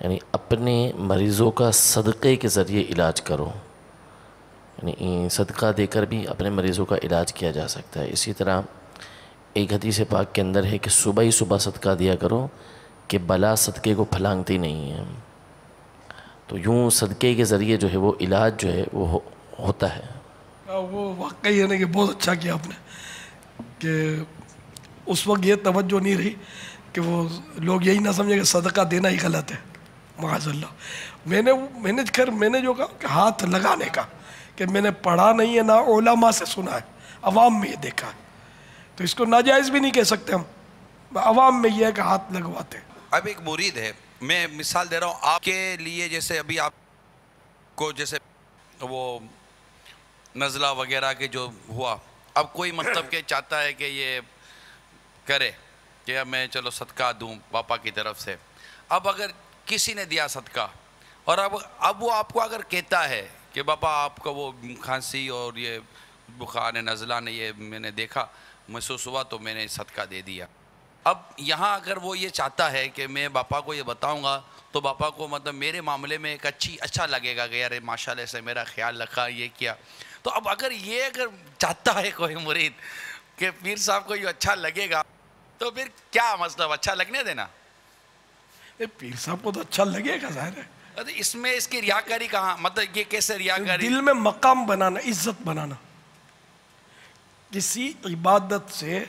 यानी अपने मरीज़ों का सदक़े के ज़रिए इलाज करो। यानी सदका देकर भी अपने मरीज़ों का इलाज किया जा सकता है। इसी तरह एक हदीस पाक के अंदर है कि सुबह ही सुबह सदका दिया करो कि बला सदक़े को फलांगती नहीं है। तो यूँ सदक़े के ज़रिए जो है वो इलाज जो है वो हो, होता है। आ, वो वाकई है ना कि बहुत अच्छा किया आपने कि उस वक्त ये तवज्जो नहीं रही कि वो लोग यही ना समझे कि सदका देना ही गलत है। माजल्ला मैंने मैंने खैर मैंने जो कहा कि हाथ लगाने का कि मैंने पढ़ा नहीं है, ना ओलामा से सुना है। अवाम में ये देखा है। तो इसको नाजायज़ भी नहीं कह सकते हम। अवाम में ये है कि हाथ लगवाते हैं। अब एक मुरीद है। मैं मिसाल दे रहा हूँ, आपके लिए जैसे अभी आपको जैसे वो नज़ला वगैरह के जो हुआ, अब कोई मतलब के चाहता है कि ये करे कि मैं चलो सदका दूँ पापा की तरफ़ से। अब अगर किसी ने दिया सदका, और अब अब वो आपको अगर कहता है कि पापा आपका वो खांसी और ये बुखार ने नज़ला ने ये मैंने देखा, महसूस हुआ तो मैंने सदका दे दिया। अब यहाँ अगर वो ये चाहता है कि मैं पापा को ये बताऊँगा तो पापा को मतलब मेरे मामले में एक अच्छी अच्छा लगेगा कि यार माशाल्लाह से मेरा ख्याल रखा, ये किया। तो अब अगर ये अगर चाहता है कोई मुरीद कि पीर साहब को ये अच्छा लगेगा तो फिर क्या मतलब अच्छा लगने देना? पीर साहब को तो अच्छा लगेगा ज़ाहिर है। अरे इसमें इसकी रियाकारी कहाँ? मतलब ये कैसे रियाकारी दिल में मकाम बनाना इज़्ज़त बनाना। किसी इबादत से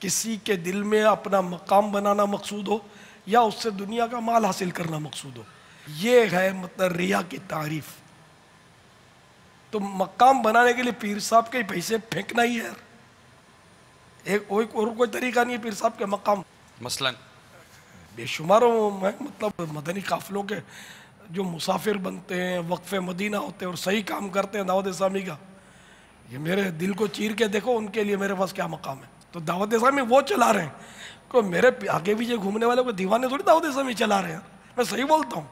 किसी के दिल में अपना मकाम बनाना मकसूद हो या उससे दुनिया का माल हासिल करना मकसूद हो। ये है मतलब रिया की तारीफ़। तो मकाम बनाने के लिए पीर साहब के पैसे फेंकना ही है। एक कोई और कोई तरीका नहीं है पीर साहब के मकाम। मसलन। बेशुमार मैं मतलब मदनी काफिलों के जो मुसाफिर बनते हैं, वक्फ मदीना होते हैं और सही काम करते हैं, दावत इस्लामी का, ये मेरे दिल को चीर के देखो, उनके लिए मेरे पास क्या मकाम है। तो दावत इस्लामी वो चला रहे हैं। को मेरे आगे पीछे घूमने वाले को दीवाने थोड़ी दावत इस्लामी चला रहे हैं। मैं सही बोलता हूँ।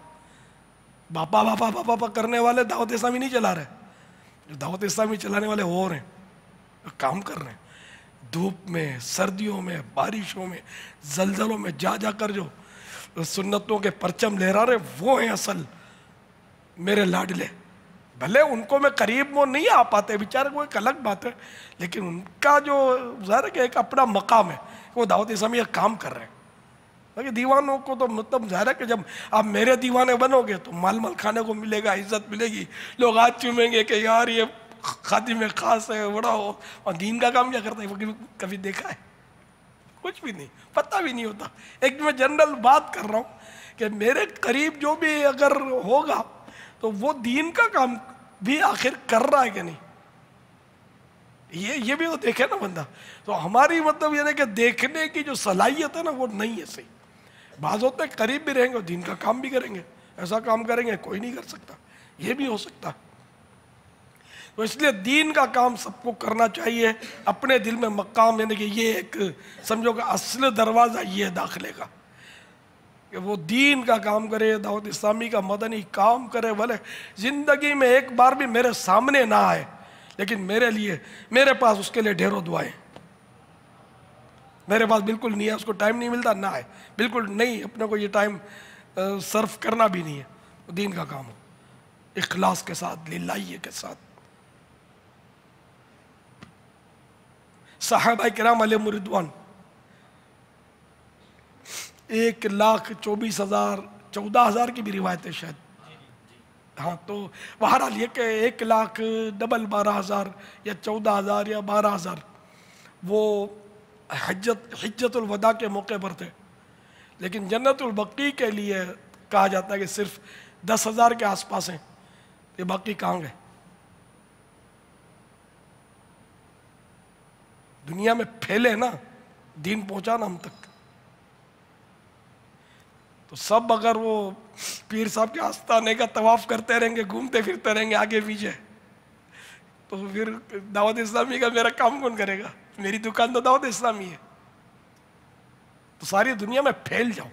बापा बापा बापा बापा करने वाले दावत इस्लामी नहीं चला रहे। जो दावत इस्लामी चलाने वाले हो रहे हैं काम कर रहे हैं। धूप में, सर्दियों में, बारिशों में, जलजलों में जा जा कर जो सुन्नतों के परचम लहरा रहे वो हैं असल। मेरे लाडले। भले उनको मैं करीब वो नहीं आ पाते बेचारे वो एक अलग बात है, लेकिन उनका जो ज़ाहिर है एक अपना मकाम है वो दावत इस्लामी का काम कर रहे हैं। बाकी दीवानों को तो मतलब ज़ाहिर है कि जब आप मेरे दीवाने बनोगे तो माल माल खाने को मिलेगा, इज़्ज़त मिलेगी। लोग आज चूमेंगे कि यार ये खादी में खास है, बड़ा हो। और दीन का काम क्या करता है? वो कभी देखा है? कुछ भी नहीं, पता भी नहीं होता। एक मैं जनरल बात कर रहा हूँ कि मेरे करीब जो भी अगर होगा तो वो दीन का काम भी आखिर कर रहा है कि नहीं? ये ये भी तो देखे ना बंदा। तो हमारी मतलब ये कि देखने की जो सलाहियत है ना, वो नहीं है सही। बाज होते करीब भी रहेंगे और दीन का काम भी करेंगे। ऐसा काम करेंगे, कोई नहीं कर सकता। ये भी हो सकता। है तो इसलिए दीन का काम सबको करना चाहिए, अपने दिल में मकाम, यानी कि ये एक, समझो कि असल दरवाज़ा ये है दाखिले का, कि वो दीन का काम करे दावत इस्लामी का मदनी काम करे, भले ज़िंदगी में एक बार भी मेरे सामने ना आए, लेकिन मेरे लिए, मेरे पास उसके लिए ढेरों दुआएँ। मेरे पास बिल्कुल नहीं है, उसको टाइम नहीं मिलता, ना है। बिल्कुल नहीं, अपने को ये टाइम सर्व करना भी नहीं है। दीन का काम हो। इखलास के साथ लिल्लाही के साथ। साहबा कराम मुरिदवान, एक लाख चौबीस हज़ार, चौदह हज़ार की भी रिवायत है शायद। हाँ तो बहरहाल ये कि एक लाख डबल बारह हज़ार या चौदह हज़ार या बारह हज़ार, वो हजत हजतुलवदा के मौके पर थे। लेकिन जन्नतुलबकी के लिए कहा जाता है कि सिर्फ़ दस हज़ार के आसपास हैं, ये बाकी कहाँ गए? दुनिया में फैले ना, दीन पहुँचा ना हम तक। तो सब अगर वो पीर साहब के आस्थाने का तवाफ करते रहेंगे, घूमते फिरते रहेंगे, आगे पीछे तो फिर दावत इस्लामी का मेरा काम कौन करेगा? मेरी दुकान तो दावत इस्लामी है। तो सारी दुनिया में फैल जाओ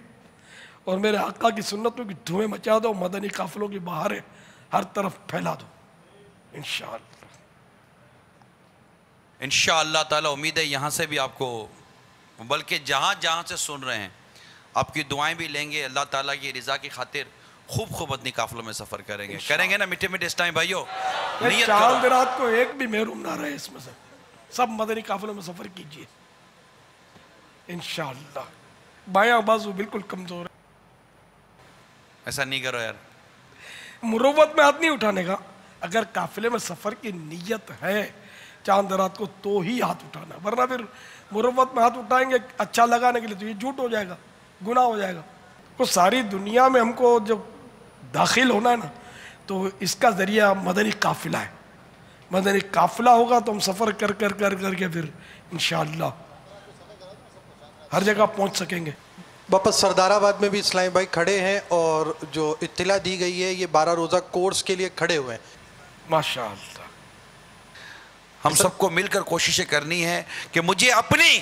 और मेरे आका की सुन्नतों की धुएँ मचा दो, मदनी काफिलों की बहारें हर तरफ़ फैला दो इन इन ताला उम्मीद है यहाँ से भी आपको बल्कि जहाँ जहाँ से सुन रहे हैं आपकी दुआएँ भी लेंगे। अल्लाह ताला की रज़ा की खातिर खूब खूब अपनी काफिलों में सफ़र करेंगे। करेंगे ना मीठे मीठे इस टाइम भाइयों? चाँद रात को एक भी महरूम ना रहे इसमें से। सब मदनी काफिलों में सफ़र कीजिए। इन बाया बाजू बिल्कुल कमज़ोर है। ऐसा नहीं करो यार। मुरवत में हाथ नहीं उठाने का। अगर काफिले में सफ़र की नीयत है चाँद रात को तो ही हाथ उठाना वरना फिर मुरवत में हाथ उठाएँगे अच्छा लगाने के लिए तो ये झूठ हो जाएगा गुना हो जाएगा। तो सारी दुनिया में हमको जब दाखिल होना है ना तो इसका ज़रिया मदनी काफिला है। मदनी काफिला होगा तो हम सफ़र कर कर कर करके फिर इन हर जगह पहुँच सकेंगे। वापस सरदाराबाद में भी इस्लामी भाई खड़े हैं और जो इतला दी गई है ये बारह रोज़ा कोर्स के लिए खड़े हुए हैं। माशा हम सबको मिलकर कोशिशें करनी है कि मुझे अपनी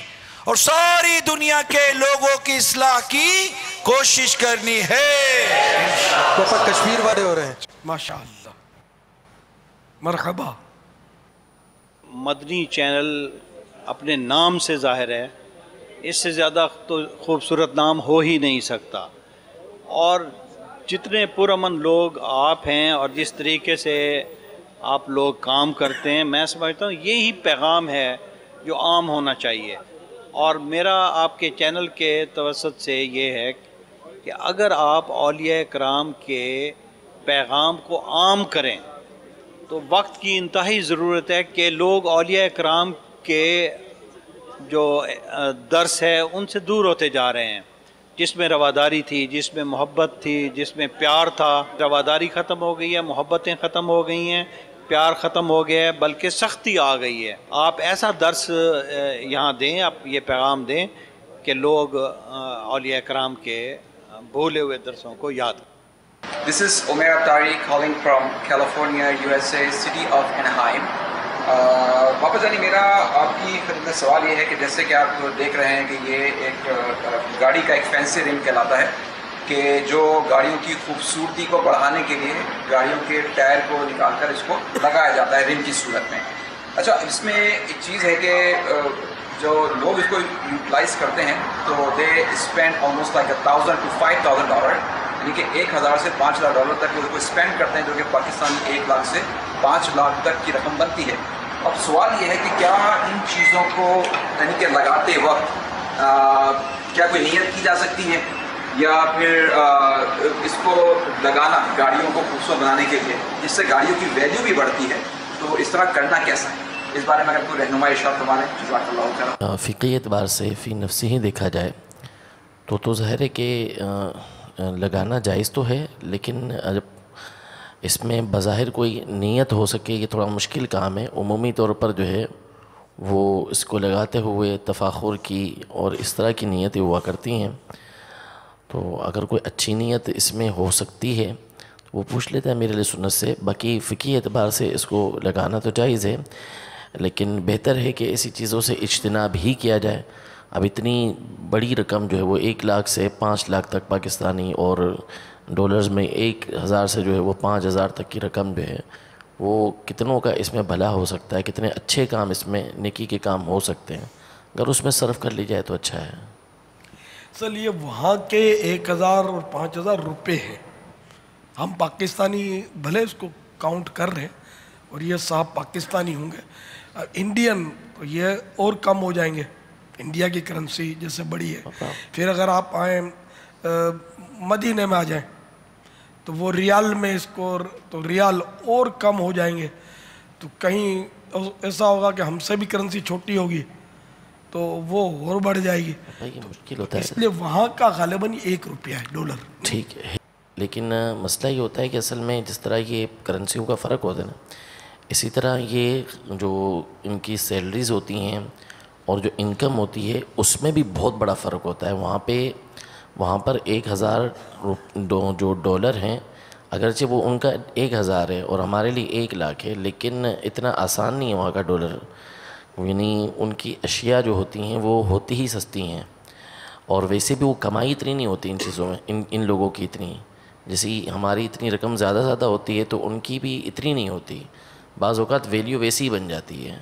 और सारी दुनिया के लोगों की इसलाह की कोशिश करनी है। पापा कश्मीर वाले हो रहे हैं। माशा मरहबा। मदनी चैनल अपने नाम से ज़ाहिर है इससे ज़्यादा तो खूबसूरत नाम हो ही नहीं सकता। और जितने पुरमन लोग आप हैं और जिस तरीके से आप लोग काम करते हैं, मैं समझता हूँ यही पैगाम है जो आम होना चाहिए। और मेरा आपके चैनल के तवसत से ये है कि अगर आप अलिया कराम के पैगाम को आम करें तो वक्त की इंतहाई ज़रूरत है कि लोग अलिया कराम के जो दर्स है, उनसे दूर होते जा रहे हैं। जिसमें रवादारी थी, जिसमें मोहब्बत थी, जिसमें प्यार था, रवादारी ख़त्म हो गई है, मोहब्बतें ख़त्म हो गई हैं प्यार ख़त्म हो गया है बल्कि सख्ती आ गई है। आप ऐसा दर्स यहाँ दें आप ये पैगाम दें कि लोग अलिया कराम के भूले हुए दरसों को याद This is Omer Abtari calling from California, USA, city of Anaheim. वापस जानी मेरा आपकी खिदमत सवाल ये है कि जैसे कि आप देख रहे हैं कि ये एक गाड़ी का एक फैंसी रिम कहलाता है। कि जो गाड़ियों की खूबसूरती को बढ़ाने के लिए गाड़ियों के टायर को निकालकर इसको लगाया जाता है रिम की सूरत में। अच्छा इसमें एक चीज़ है कि जो लोग इसको यूटिलाइज करते हैं तो they spend almost like thousand to five thousand dollar यानी कि एक हज़ार से पाँच हज़ार डॉलर तक लोग स्पेंड करते हैं जो कि पाकिस्तान एक लाख से पाँच लाख तक की रकम बनती है। अब सवाल ये है कि क्या इन चीज़ों को यानी कि लगाते वक्त आ, क्या कोई नियत की जा सकती है? या फिर इसको लगाना, गाड़ियों को खूबसूरत बनाने के लिए, जिससे गाड़ियों की वैल्यू भी बढ़ती है। तो इस तरह करना कैसा है? इस बारे में अगर कोई रहनुमा इशार जज़ाकल्लाहु फ़िकी एतबार से फ़ी नफसी ही देखा जाए तो तो ज़ाहिर है कि लगाना जायज़ तो है, लेकिन इसमें बज़ाहिर कोई नीयत हो सके, ये थोड़ा मुश्किल काम है। उमूमी तौर पर जो है, वो इसको लगाते हुए तफाखुर की और इस तरह की नीयतें हुआ करती हैं। तो अगर कोई अच्छी नीयत इसमें हो सकती है तो वो पूछ लेता है मेरे लिए सुन्नत से। बाकी फ़िकी एतबार से इसको लगाना तो जायज़ है, लेकिन बेहतर है कि ऐसी चीज़ों से इज्तनाब ही किया जाए। अब इतनी बड़ी रकम जो है वो एक लाख से पाँच लाख तक पाकिस्तानी और डॉलर्स में एक हज़ार से जो है वो पाँच हज़ार तक की रकम जो है, वो कितनों का इसमें भला हो सकता है, कितने अच्छे काम इसमें नेकी के काम हो सकते हैं। अगर उसमें सर्व कर ली जाए तो अच्छा है। चल ये वहाँ के एक हज़ार और पाँच हज़ार रुपये हैं। हम पाकिस्तानी भले इसको काउंट कर रहे हैं और ये साहब पाकिस्तानी होंगे। इंडियन तो ये और कम हो जाएँगे। इंडिया की करेंसी जैसे बड़ी है। फिर अगर आप आए मदीने में आ जाएँ तो वो रियाल में इसको तो रियाल और कम हो जाएँगे। तो कहीं ऐसा होगा कि हमसे भी करेंसी छोटी होगी। तो वो और बढ़ जाएगी। ये मुश्किल होता है। इसलिए वहाँ का गालिबन एक रुपया है डॉलर। ठीक है। लेकिन मसला ये होता है कि असल में जिस तरह ये करेंसियों का फ़र्क होता है ना इसी तरह ये जो इनकी सैलरीज़ होती हैं और जो इनकम होती है उसमें भी बहुत बड़ा फ़र्क होता है। वहाँ पे वहाँ पर एक हज़ार जो डॉलर हैं अगरचे वो उनका एक हज़ार है और हमारे लिए एक लाख है लेकिन इतना आसान नहीं है वहाँ का डॉलर। यानी उनकी अशिया जो होती हैं, वो होती ही सस्ती हैं। और वैसे भी वो कमाई इतनी नहीं होती इन चीज़ों में, इन इन लोगों की इतनी। जैसे हमारी इतनी रकम ज़्यादा ज़्यादा होती है तो उनकी भी इतनी नहीं होती। बाज़ अवत वैल्यू वैसी ही बन जाती है।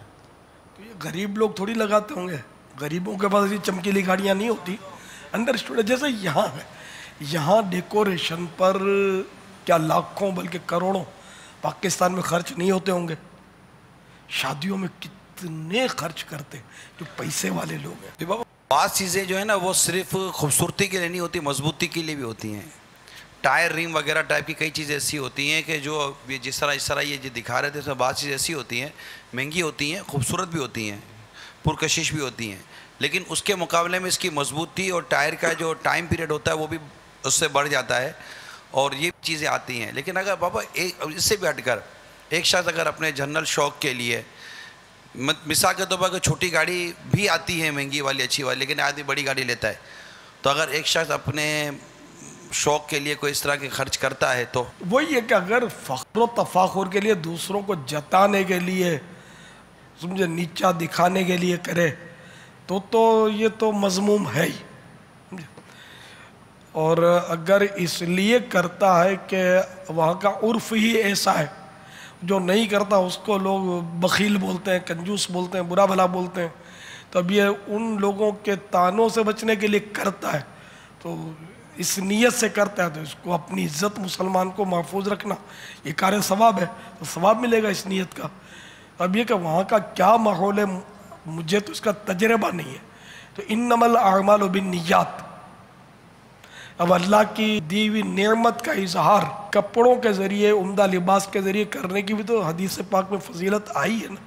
तो ये गरीब लोग थोड़ी लगाते होंगे। गरीबों के पास ये चमकीली गाड़ियाँ नहीं होती। अंडरस्टूड है जैसे यहाँ है, यहाँ डेकोरेशन पर क्या लाखों बल्कि करोड़ों पाकिस्तान में खर्च नहीं होते होंगे। शादियों में कितने खर्च करते जो पैसे वाले लोग हैं। बाबा बात चीज़ें जो है ना, वो सिर्फ़ खूबसूरती के लिए नहीं होती, मजबूती के लिए भी होती हैं। टायर रिंग वगैरह टाइप की कई चीज़ें ऐसी होती हैं कि जो ये जिस तरह, इस तरह ये जो दिखा रहे थे, उसमें बात चीज़ें ऐसी होती हैं, महँगी होती हैं, खूबसूरत भी होती हैं, पुरकशिश भी होती हैं। लेकिन उसके मुकाबले में इसकी मजबूती और टायर का जो टाइम पीरियड होता है, वो भी उससे बढ़ जाता है और ये चीज़ें आती हैं। लेकिन अगर बाबा एक इससे भी हटकर, एक शख्स अगर अपने जनरल शौक के लिए मिसाल के तौर पर अगर छोटी गाड़ी भी आती है महँगी वाली, अच्छी वाली, लेकिन आदमी बड़ी गाड़ी लेता है तो अगर एक शख्स अपने शौक के लिए कोई इस तरह के खर्च करता है तो? वही है कि अगर फ़ख्र तफाखुर के लिए दूसरों को जताने के लिए, समझे, नीचा दिखाने के लिए करे तो तो ये तो मजमूम है ही और अगर इसलिए करता है कि वहाँ का उर्फ़ ही ऐसा है जो नहीं करता उसको लोग बखील बोलते हैं, कंजूस बोलते हैं, बुरा भला बोलते हैं। तो अब ये उन लोगों के तानों से बचने के लिए करता है। तो इस नीयत से करता है तो इसको अपनी इज़्ज़त मुसलमान को महफूज रखना, ये कार्य सवाब है तो सवाब मिलेगा इस नीयत का। अब ये कि वहाँ का क्या माहौल है? मुझे तो इसका तजर्बा नहीं है। तो इन नमल आमाल बिन नियात अब अल्लाह की दी हुई नेमत का इजहार कपड़ों के ज़रिए, उम्दा लिबास के ज़रिए करने की भी तो हदीस पाक में फजीलत आई है ना।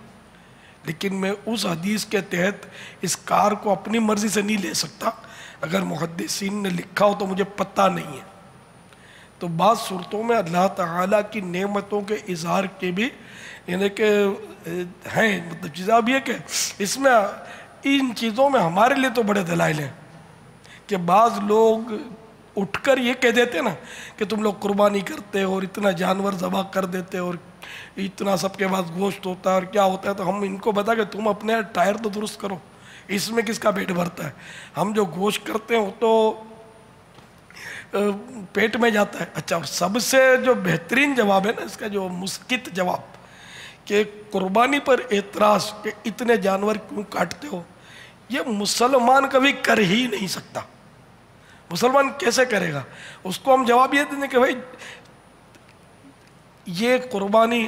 लेकिन मैं उस हदीस के तहत इस कार को अपनी मर्ज़ी से नहीं ले सकता। अगर मुहदसिन ने लिखा हो तो मुझे पता नहीं है। तो बाद सूरतों में अल्लाह ताला की नेमतों के इजहार के भी, यानी कि हैं मतलब चीज़ अब ये कि इसमें इन चीज़ों में हमारे लिए तो बड़े दलाइल हैं कि बाज़ लोग उठकर ये कह देते ना कि तुम लोग कुर्बानी करते हो और इतना जानवर ज़बा कर देते हो और इतना सबके पास गोश्त होता है और क्या होता है तो हम इनको बता के तुम अपने टायर तो दुरुस्त करो। इसमें किसका पेट भरता है? हम जो गोश्त करते हैं तो पेट में जाता है। अच्छा सबसे जो बेहतरीन जवाब है ना, इसका जो मुस्कित जवाब, कि कुर्बानी पर एतराज़ कि इतने जानवर क्यों काटते हो? ये मुसलमान कभी कर ही नहीं सकता। मुसलमान कैसे करेगा? उसको हम जवाब ये देंगे कि, भाई, ये कुर्बानी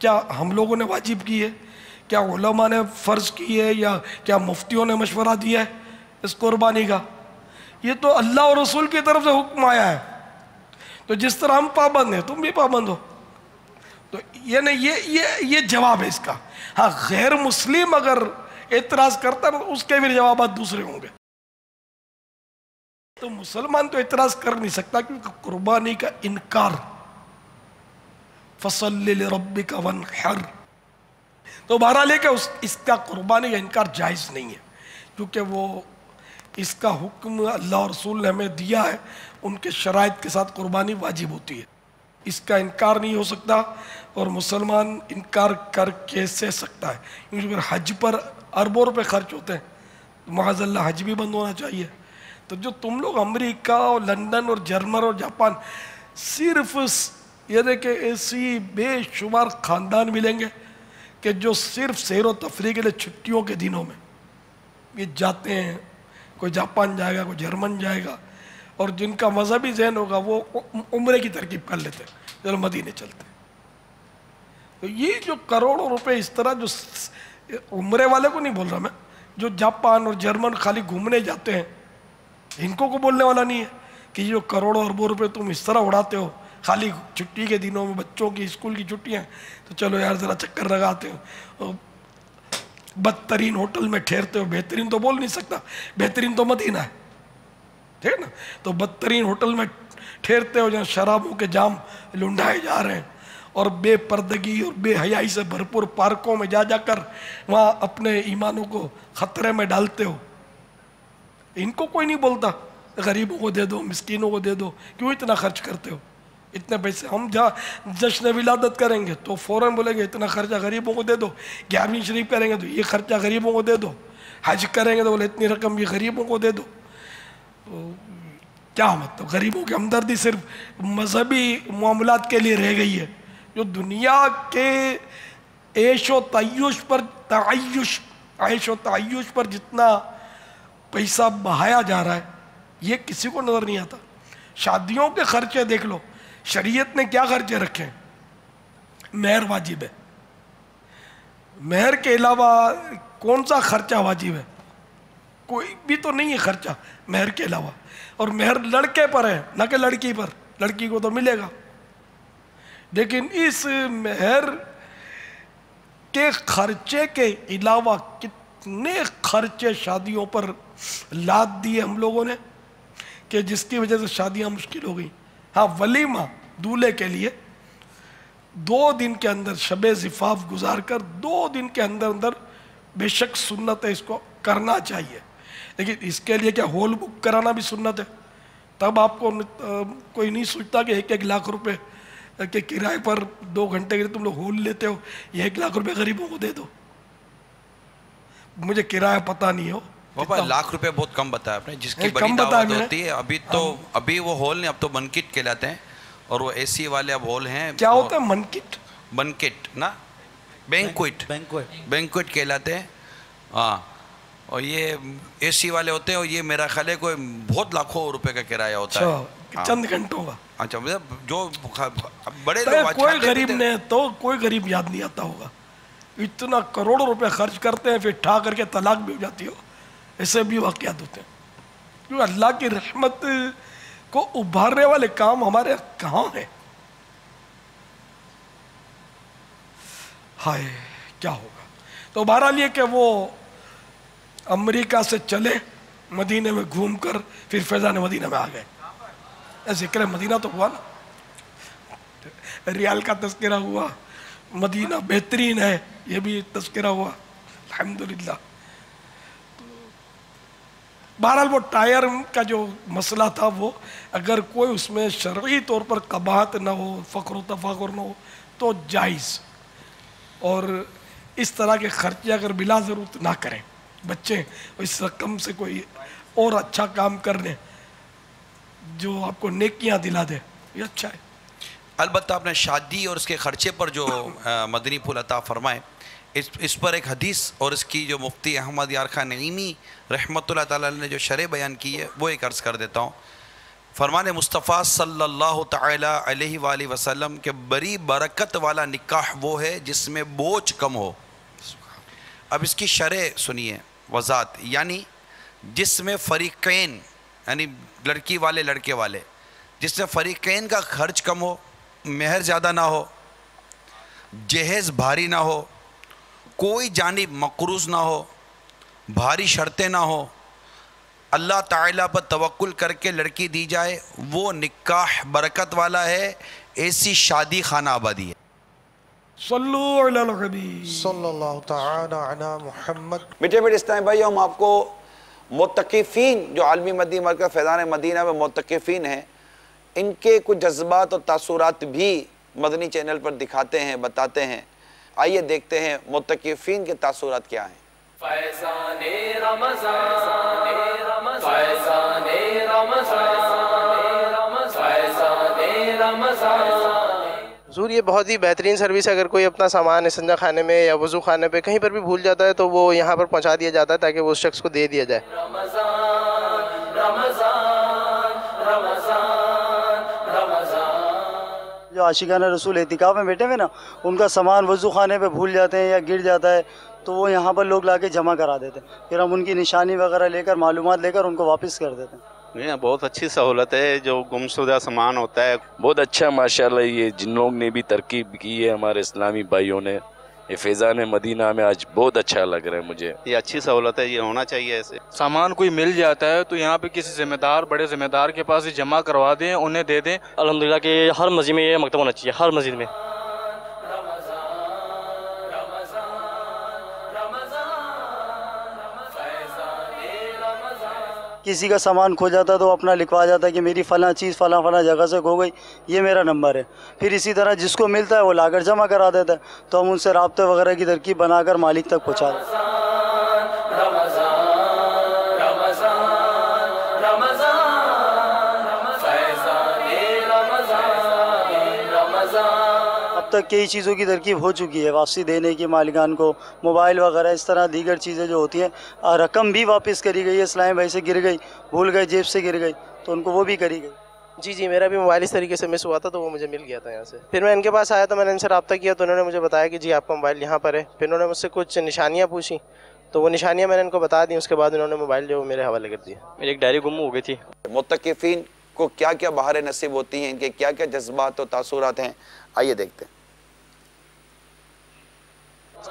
क्या हम लोगों ने वाजिब की है? क्या उलमा ने फ़र्ज़ की है या क्या मुफ्तियों ने मशवरा दिया है इस कुर्बानी का? ये तो अल्लाह और रसूल की तरफ़ से हुक्म आया है। तो जिस तरह हम पाबंद हैं, तुम भी पाबंद हो। तो ये नहीं ये ये ये जवाब है इसका। हाँ गैर मुस्लिम अगर एतराज़ करता है तो उसके भी जवाब दूसरे होंगे। तो मुसलमान तो इतराज कर नहीं सकता क्योंकि कुर्बानी का इनकार। फ़सल रबी का वन हर तो बहरहाल लेके उस, इसका कुर्बानी का इनकार जायज़ नहीं है, क्योंकि वो इसका हुक्म अल्लाह और रसूल ने हमें दिया है, उनके शराइत के साथ कुर्बानी वाजिब होती है। इसका इनकार नहीं हो सकता और मुसलमान इनकार कर कैसे सकता है? क्योंकि हज पर अरबों रुपए खर्च होते हैं तो महाजल्ला हज भी बंद होना चाहिए। तो जो तुम लोग अमेरिका और लंदन और जर्मन और जापान, सिर्फ़ ये देखे ऐसी बेशुमार ख़ानदान मिलेंगे कि जो सिर्फ़ सैर व तफरी के लिए छुट्टियों के दिनों में, ये जाते हैं, कोई जापान जाएगा, कोई जर्मन जाएगा, और जिनका मजहबी जहन होगा वो उम्र की तरकीब कर लेते हैं, चलो मदीने चलते तो ये जो करोड़ों रुपए इस तरह जो उम्र वाले को नहीं बोल रहा मैं, जो जापान और जर्मन खाली घूमने जाते हैं इनको को बोलने वाला नहीं है कि जो करोड़ों अरबों रुपए तुम इस तरह उड़ाते हो, खाली छुट्टी के दिनों में बच्चों की, स्कूल की छुट्टियाँ तो चलो यार ज़रा चक्कर लगाते हो। बदतरीन होटल में ठहरते हो, बेहतरीन तो बोल नहीं सकता, बेहतरीन तो मदीना है ठीक है ना? तो बदतरीन होटल में ठहरते हो, जहाँ शराबों के जाम लुंढाए जा रहे हैं, और बेपर्दगी और बेहयाई से भरपूर पार्कों में जा जाकर वहाँ अपने ईमानों को ख़तरे में डालते हो। इनको कोई नहीं बोलता, गरीबों को दे दो, मिस्किनों को दे दो, क्यों इतना खर्च करते हो? इतने पैसे, हम जहाँ जश्न विलादत करेंगे तो फ़ौरन बोलेंगे, इतना खर्चा गरीबों को दे दो, ग्यारहवीं शरीफ करेंगे तो ये खर्चा गरीबों को दे दो, हज करेंगे तो बोले, इतनी रकम ये गरीबों को दे दो। तो क्या मतलब? गरीबों की हमदर्दी सिर्फ़ मजहबी मामलात के लिए रह गई है, जो दुनिया के ऐशो तयुश पर तयुश ऐशो तयुश पर जितना पैसा बहाया जा रहा है, ये किसी को नज़र नहीं आता। शादियों के खर्चे देख लो, शरीयत ने क्या खर्चे रखे हैं? मेहर वाजिब है। मेहर के अलावा कौन सा खर्चा वाजिब है? कोई भी तो नहीं है खर्चा, मेहर के अलावा। और मेहर लड़के पर है, ना कि लड़की पर। लड़की को तो मिलेगा। लेकिन इस मेहर के खर्चे के अलावा कितने खर्चे शादियों पर लाद दिए हम लोगों ने कि जिसकी वजह से शादियाँ मुश्किल हो गई। हाँ वलीमा दूल्हे के लिए दो दिन के अंदर शब जिफाफ गुजार कर, दो दिन के अंदर अंदर बेशक सुन्नत है, इसको करना चाहिए। लेकिन इसके लिए क्या हॉल बुक कराना भी सुन्नत है? तब आपको कोई नहीं सोचता कि एक एक लाख रुपए के किराए पर दो घंटे के लिए तुम लोग हॉल लेते हो ये एक लाख रुपए गरीबों को दे दो। मुझे किराया पता नहीं हो। बाबा लाख रुपए बहुत कम बताया आपने जिसकी बड़ी दावत होती है। अभी तो अभी वो हॉल नहीं अब तो बनकिट कहलाते हैं और वो एसी वाले अब हॉल हैं। क्या होता है मनकिट बनकिट ना? बैंकुट बैंकुट बैंकुट कहलाते हैं। हाँ और ये एसी वाले होते हैं और ये मेरा ख्याल है कोई बहुत लाखों रुपए का किराया होता है। हाँ। चंद घंटों का। अच्छा मतलब जो बड़े लोग कोई गरीब ने तो कोई गरीब याद नहीं आता होगा। इतना करोड़ों रुपए खर्च करते हैं, फिर ठा करके तलाक भी हो जाती हो। ऐसे भी वाकयात होते हैं। क्योंकि अल्लाह की रहमत को उभारने वाले काम हमारे कहाँ हैं? हाय, क्या होगा? तो बहरहाल ये कि वो अमेरिका से चले, मदीने में घूमकर, फिर फैजान मदीना में आ गए। ज़िक्र मदीना तो हुआ ना। रियाल का तस्करा हुआ। मदीना बेहतरीन है, ये भी तस्करा हुआ। अलहमदिल्ला बहरहाल वो टायर का जो मसला था वो, अगर कोई उसमें शर्य तौर पर कबाहत ना हो, फ़ख्र तफाकर ना हो तो जायज़। और इस तरह के खर्चे अगर बिला ज़रूरत ना करें, बच्चे, इस रकम से कोई और अच्छा काम कर लें जो आपको नेकियाँ दिला दे, ये अच्छा है। अलबत्त आपने शादी और उसके खर्चे पर जो मदनी फूल अता फरमाए, इस इस पर एक हदीस और इसकी जो मुफ्ती अहमद यार खान नईमी ताला ने जो शरह बयान की है, वो एक अर्ज़ कर देता हूँ। फरमान मुस्तफ़ा सल्लल्लाहु अलैहि वाली वसल्लम के बड़ी बरकत वाला निकाह वो है जिसमें बोझ कम हो। अब इसकी शरह सुनिए, वज़ात, यानी जिसमें फ़रीक़ैन, यानी लड़की वाले, लड़के वाले, जिसमें फ़रीक़ैन का खर्च कम हो मेहर ज़्यादा ना हो जहेज़ भारी ना हो कोई जानिब मकरूज़ ना हो भारी शर्तें ना हो अल्लाह ताला पर तवक्कुल करके लड़की दी जाए वो निकाह बरकत वाला है ऐसी शादी खाना आबादी है। मीठे मीठे इस्लाम भाई हम आपको मोतकफ़ीन जो आलमी मदी मरकज़ फैज़ान मदीना में मोतकफ़ीन हैं इनके कुछ जज्बात और तासुरात भी मदनी चैनल पर दिखाते हैं बताते हैं। आइए देखते हैं मोतकफ़ीन के तासुरात क्या हैं। हजूर ये बहुत ही बेहतरीन सर्विस है। अगर कोई अपना सामान संजा खाने में या वज़ू खाने पे कहीं पर भी भूल जाता है तो वो यहाँ पर पहुँचा दिया जाता है ताकि वो उस शख्स को दे दिया जाए। जो आशिकाना रसूल एहतिकाफ में बैठे हुए ना उनका सामान वज़ू खाने पर भूल जाते हैं या गिर जाता है तो वो यहाँ पर लोग ला जमा करा देते हैं। फिर हम उनकी निशानी वगैरह लेकर मालूम लेकर उनको वापस कर देते हैं। नहीं बहुत अच्छी सहूलत है जो गुमशुदा सामान होता है। बहुत अच्छा माशाल्लाह ये जिन लोग ने भी तरकीब की है हमारे इस्लामी भाइयों ने। ये फैज़ान मदीना में आज बहुत अच्छा लग रहा है मुझे। ये अच्छी सहूलत है ये होना चाहिए ऐसे। सामान कोई मिल जाता है तो यहाँ पे किसी जिम्मेदार बड़े जिम्मेदार के पास ही जमा करवा दें उन्हें दे दें। अलहमदिल्ला के हर मस्जिद में ये मकतब होना चाहिए हर मस्जिद में। किसी का सामान खो जाता तो अपना लिखवा जाता कि मेरी फ़लाँ चीज़ फ़लाँ फ़लाँ जगह से खो गई। ये मेरा नंबर है। फिर इसी तरह जिसको मिलता है वो लाकर जमा करा देता है। तो हम उनसे रबते वगैरह की तरकीब बनाकर मालिक तक पहुँचा देते तक कई चीज़ों की तरकीब हो चुकी है। वापसी देने की मालिकान को मोबाइल वगैरह इस तरह दीगर चीज़ें जो होती हैं रकम भी वापस करी गई है। इस्लाम भाई से गिर गई भूल गए जेब से गिर गई तो उनको वो भी करी गई। जी जी मेरा भी मोबाइल इस तरीके से मिस हुआ था तो वो मुझे मिल गया था यहाँ से। फिर मैं इनके पास आया तो मैंने इनसे रब्ता किया तो उन्होंने मुझे बताया कि जी आपका मोबाइल यहाँ पर है। फिर उन्होंने मुझसे कुछ निशानियाँ पूछी तो वो निशानियाँ मैंने इनको बता दी उसके बाद उन्होंने मोबाइल जो मेरे हवाले कर दिया। मेरी एक डायरी गुम हो गई थी। मोतकफ़ीन को क्या क्या बहारें नसीब होती हैं इनके क्या क्या जज्बात और तासुरात हैं आइए देखते हैं।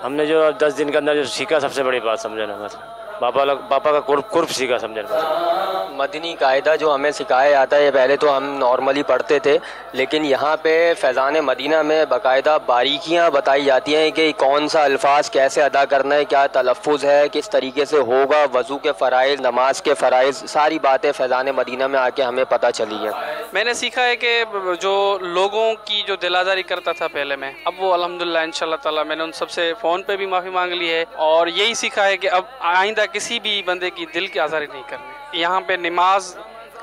हमने जो दस दिन के अंदर जो सीखा सबसे बड़ी बात समझे ना बस पापा का कुर्ब कुर्ब सीखा समझे मदनी कायदा जो हमें सिखाया जाता है ये पहले तो हम नॉर्मली पढ़ते थे लेकिन यहाँ पे फैज़ान मदीना में बाकायदा बारीकियाँ बताई जाती हैं कि कौन सा अल्फाज कैसे अदा करना है क्या तलफ़ुज़ है किस तरीके से होगा वज़ू के फ़रज़ नमाज़ के फ़रज़ सारी बातें फैज़ान मदीना में आके हमें पता चली हैं। मैंने सीखा है कि जो लोगों की जो दिलादारी करता था पहले मैं अब वो अलहमदिल्ला इंशाल्लाह ताला मैंने उन सबसे फ़ोन पे भी माफ़ी मांग ली है और यही सीखा है कि अब आइंदा किसी भी बंदे की दिल की आज़ारी नहीं करनी। यहाँ पे नमाज़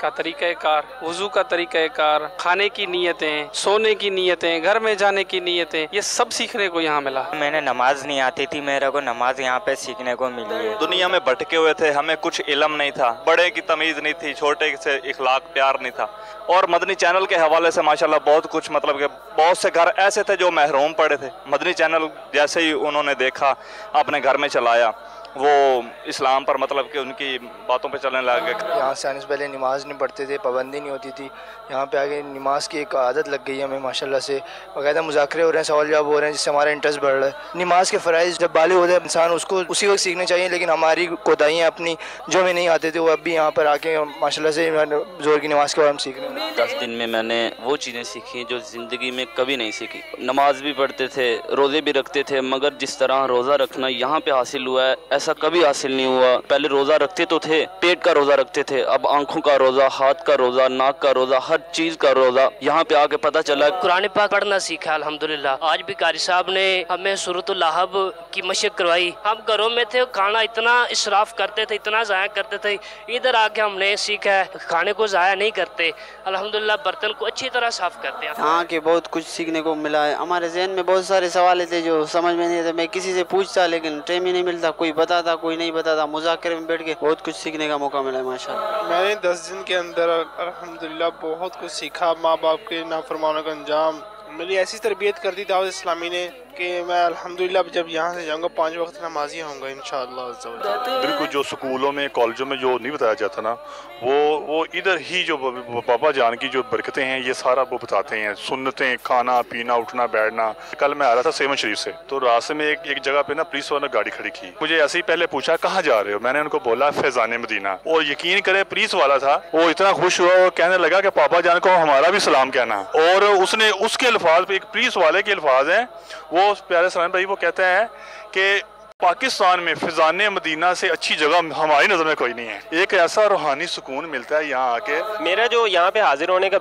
का तरीक़ाकार वज़ू का तरीक़ाकार खाने की नीयतें सोने की नीयतें घर में जाने की नीयतें ये सब सीखने को यहाँ मिला। मैंने नमाज़ नहीं आती थी मेरे को नमाज़ यहाँ पे सीखने को मिली है। दुनिया में भटके हुए थे हमें कुछ इलम नहीं था बड़े की तमीज़ नहीं थी छोटे से इखलाक प्यार नहीं था। और मदनी चैनल के हवाले से माशाल्लाह बहुत कुछ मतलब कि बहुत से घर ऐसे थे जो महरूम पड़े थे। मदनी चैनल जैसे ही उन्होंने देखा अपने घर में चलाया। वो इस्लाम पर मतलब कि उनकी बातों पे चलने लगे यहाँ से आने से पहले नमाज़ नहीं पढ़ते थे पाबंदी नहीं होती थी। यहाँ पे आगे नमाज़ की एक आदत लग गई है हमें माशाल्लाह से। बाकायदा मुजाकरे हो रहे हैं सवाल जवाब हो रहे हैं जिससे हमारा इंटरेस्ट बढ़ रहा है। नमाज़ के फ़रज़ जब बाले होते हैं इंसान उसको उसी वक्त सीखने चाहिए लेकिन हमारी कोताहियाँ अपनी जो हमें नहीं आते थे वो अब भी यहाँ पर आके माशाल्लाह से ज़ोर की नमाज़ के बारे में सीख रहे हैं। दस दिन में मैंने वो चीज़ें सीखी जो ज़िंदगी में कभी नहीं सीखी। नमाज़ भी पढ़ते थे रोज़े भी रखते थे मगर जिस तरह रोज़ा रखना यहाँ पर हासिल हुआ है ऐसा कभी हासिल नहीं हुआ। पहले रोजा रखते तो थे पेट का रोजा रखते थे। अब आँखों का रोजा हाथ का रोजा नाक का रोजा हर चीज़ का रोजा। यहाँ पे आके पता चला कुरान पाक पढ़ना सीखा अल्हम्दुलिल्लाह। आज भी कारी साहब ने हमें सूरतुल्लाहब की मशक करवाई। हम घरों में थे खाना इतना इसराफ करते थे इतना ज़ाया करते थे। इधर आके हमने सीखा है खाने को ज़ाया नहीं करते। अल्हम्दुलिल्लाह बर्तन को अच्छी तरह साफ़ करते हैं। यहाँ के बहुत कुछ सीखने को मिला है। हमारे जहन में बहुत सारे सवाल थे जो समझ में नहीं थे मैं किसी से पूछता लेकिन टाइम ही नहीं मिलता कोई बताता कोई नहीं बताता मुजाकर में बैठ के बहुत कुछ सीखने का मौका मिला माशा मैंने दस दिन के अंदर अलहमदिल्ला बहुत कुछ सीखा, माँ बाप के नाफरमानों का अंजाम। मेरी ऐसी तरबियत कर दी दावत इस्लामी ने कि मैं अल्हम्दुलिल्लाह जब यहाँ से जाऊँगा पाँच वक्त नमाजी होऊँगा इन बिल्कुल जो स्कूलों में कॉलेजों में जो नहीं बताया जाता ना वो वो इधर ही जो बाबा जान की जो बरकतें हैं ये सारा वो बताते हैं। सुनते हैं खाना पीना उठना बैठना। कल मैं आ रहा था सेवन शरीफ से तो रास्ते में एक एक जगह पे ना पुलिस वाला गाड़ी खड़ी की। मुझे ऐसे ही पहले पूछा कहाँ जा रहे हो? मैंने उनको बोला फैजान मदीना। और यकीन करे पुलिस वाला था वो इतना खुश हुआ और कहने लगा कि पापा जान को हमारा भी सलाम कहना। और उसने उसके अल्फाज एक पुलिस वाले के अल्फाज हैं वो प्यारे सलाम भाई वो कहते हैं कि पाकिस्तान में फिजान मदीना से अच्छी जगह हमारी नज़र में कोई नहीं है। एक ऐसा रूहानी सुकून मिलता है यहाँ आके। मेरा जो यहाँ पे हाजिर होने का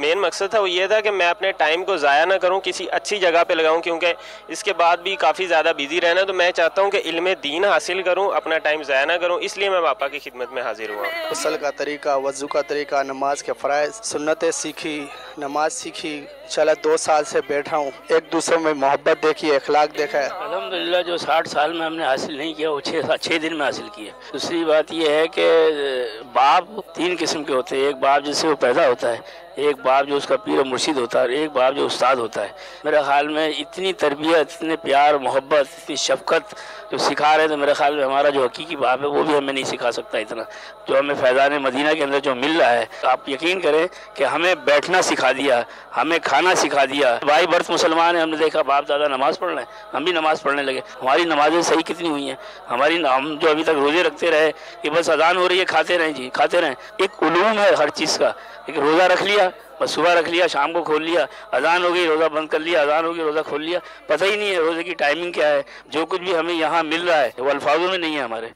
मेन मकसद था वो ये था कि मैं अपने टाइम को ज़ाया ना करूँ किसी अच्छी जगह पे लगाऊँ क्योंकि इसके बाद भी काफ़ी ज़्यादा बिज़ी रहना तो मैं चाहता हूँ कि इल्म दीन हासिल करूँ अपना टाइम ज़ाया ना करूँ इसलिए मैं पापा की खिदमत में हाजिर हुआ। गसल का तरीका वज़ू का तरीका नमाज़ के फ़रज़ सुन्नतें सीखी नमाज़ सीखी चला दो साल से बैठा हूँ एक दूसरे में मोहब्बत देखी अखलाक देखा है। अलहमदिल्ला जो साठ साल में हमने हासिल नहीं किया, वो छः छः दिन में हासिल किया। दूसरी बात यह है कि बाप तीन किस्म के होते हैं। एक बाप जिससे वो पैदा होता है एक बाप जो उसका पीर मुर्शिद होता है और एक बाप जो उस्ताद होता है। मेरे ख्याल में इतनी तरबियत, इतने प्यार, मोहब्बत, इतनी शफकत जो सिखा रहे हैं तो मेरे ख्याल में हमारा जो हकीकी बाप है, वो भी हमें नहीं सिखा सकता इतना। जो हमें फैज़ान मदीना के अंदर जो मिल रहा है आप यकीन करें कि हमें बैठना सिखा दिया, हमें खाना सिखा दिया। भाई बर्थ मुसलमान है, हमने देखा, बाप दादा नमाज़ पढ़ रहे हैं। हम भी नमाज़ पढ़ने लगे। हमारी नमाजें सही कितनी हुई हैं? हमारी हम जो अभी तक रोज़े रखते रहे कि बस अजान हो रही है, खाते रहें जी, खाते रहें। एक उलूम है हर चीज़ का। एक रोज़ा रख लिया, बस सुबह रख लिया, शाम को खोल लिया, अजान हो गई, रोज़ा बंद कर लिया, अजान हो गई, रोज़ा खोल लिया। पता ही नहीं है रोज़े की टाइमिंग क्या है। जो कुछ भी हमें यहाँ मिल रहा है, वो अल्फाजों में नहीं है हमारे।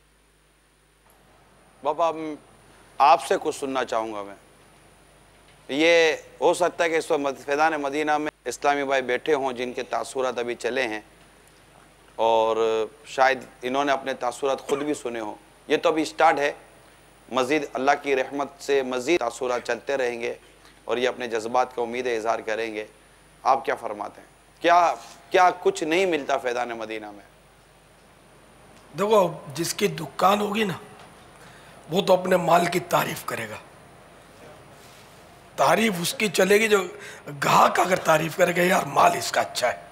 बाबा आपसे कुछ सुनना चाहूँगा मैं। ये हो सकता है कि इस वक्त फैदान मदीना में इस्लामी भाई बैठे हों, जिनके तासुरात अभी चले हैं। और शायद इन्होंने अपने तासुरात ख़ुद भी सुने हों। ये तो अभी स्टार्ट है। मज़ीद अल्लाह की रहमत से मज़ीद तासुरात चलते रहेंगे और ये अपने जज्बात का उम्मीद इजहार करेंगे। आप क्या फरमाते हैं? क्या क्या कुछ नहीं मिलता फैदान मदीना में? देखो, जिसकी दुकान होगी ना, वो तो अपने माल की तारीफ़ करेगा। तारीफ़ उसकी चलेगी जो ग्राहक अगर तारीफ़ करेगा, यार, माल इसका अच्छा है।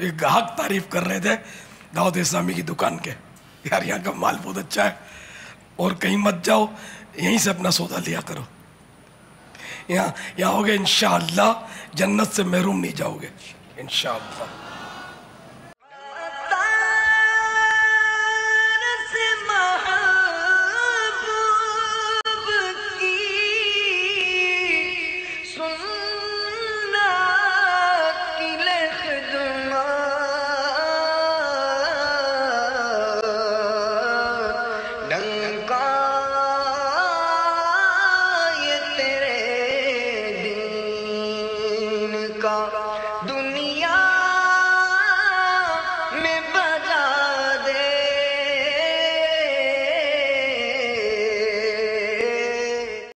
ये ग्राहक तारीफ़ कर रहे थे, दाऊद इस्लामी की दुकान के, यार, यहाँ का माल बहुत अच्छा है। और कहीं मत जाओ, यहीं से अपना सौदा लिया करो। यहाँ यहाँ हो गए इन जन्नत से महरूम नहीं जाओगे। इन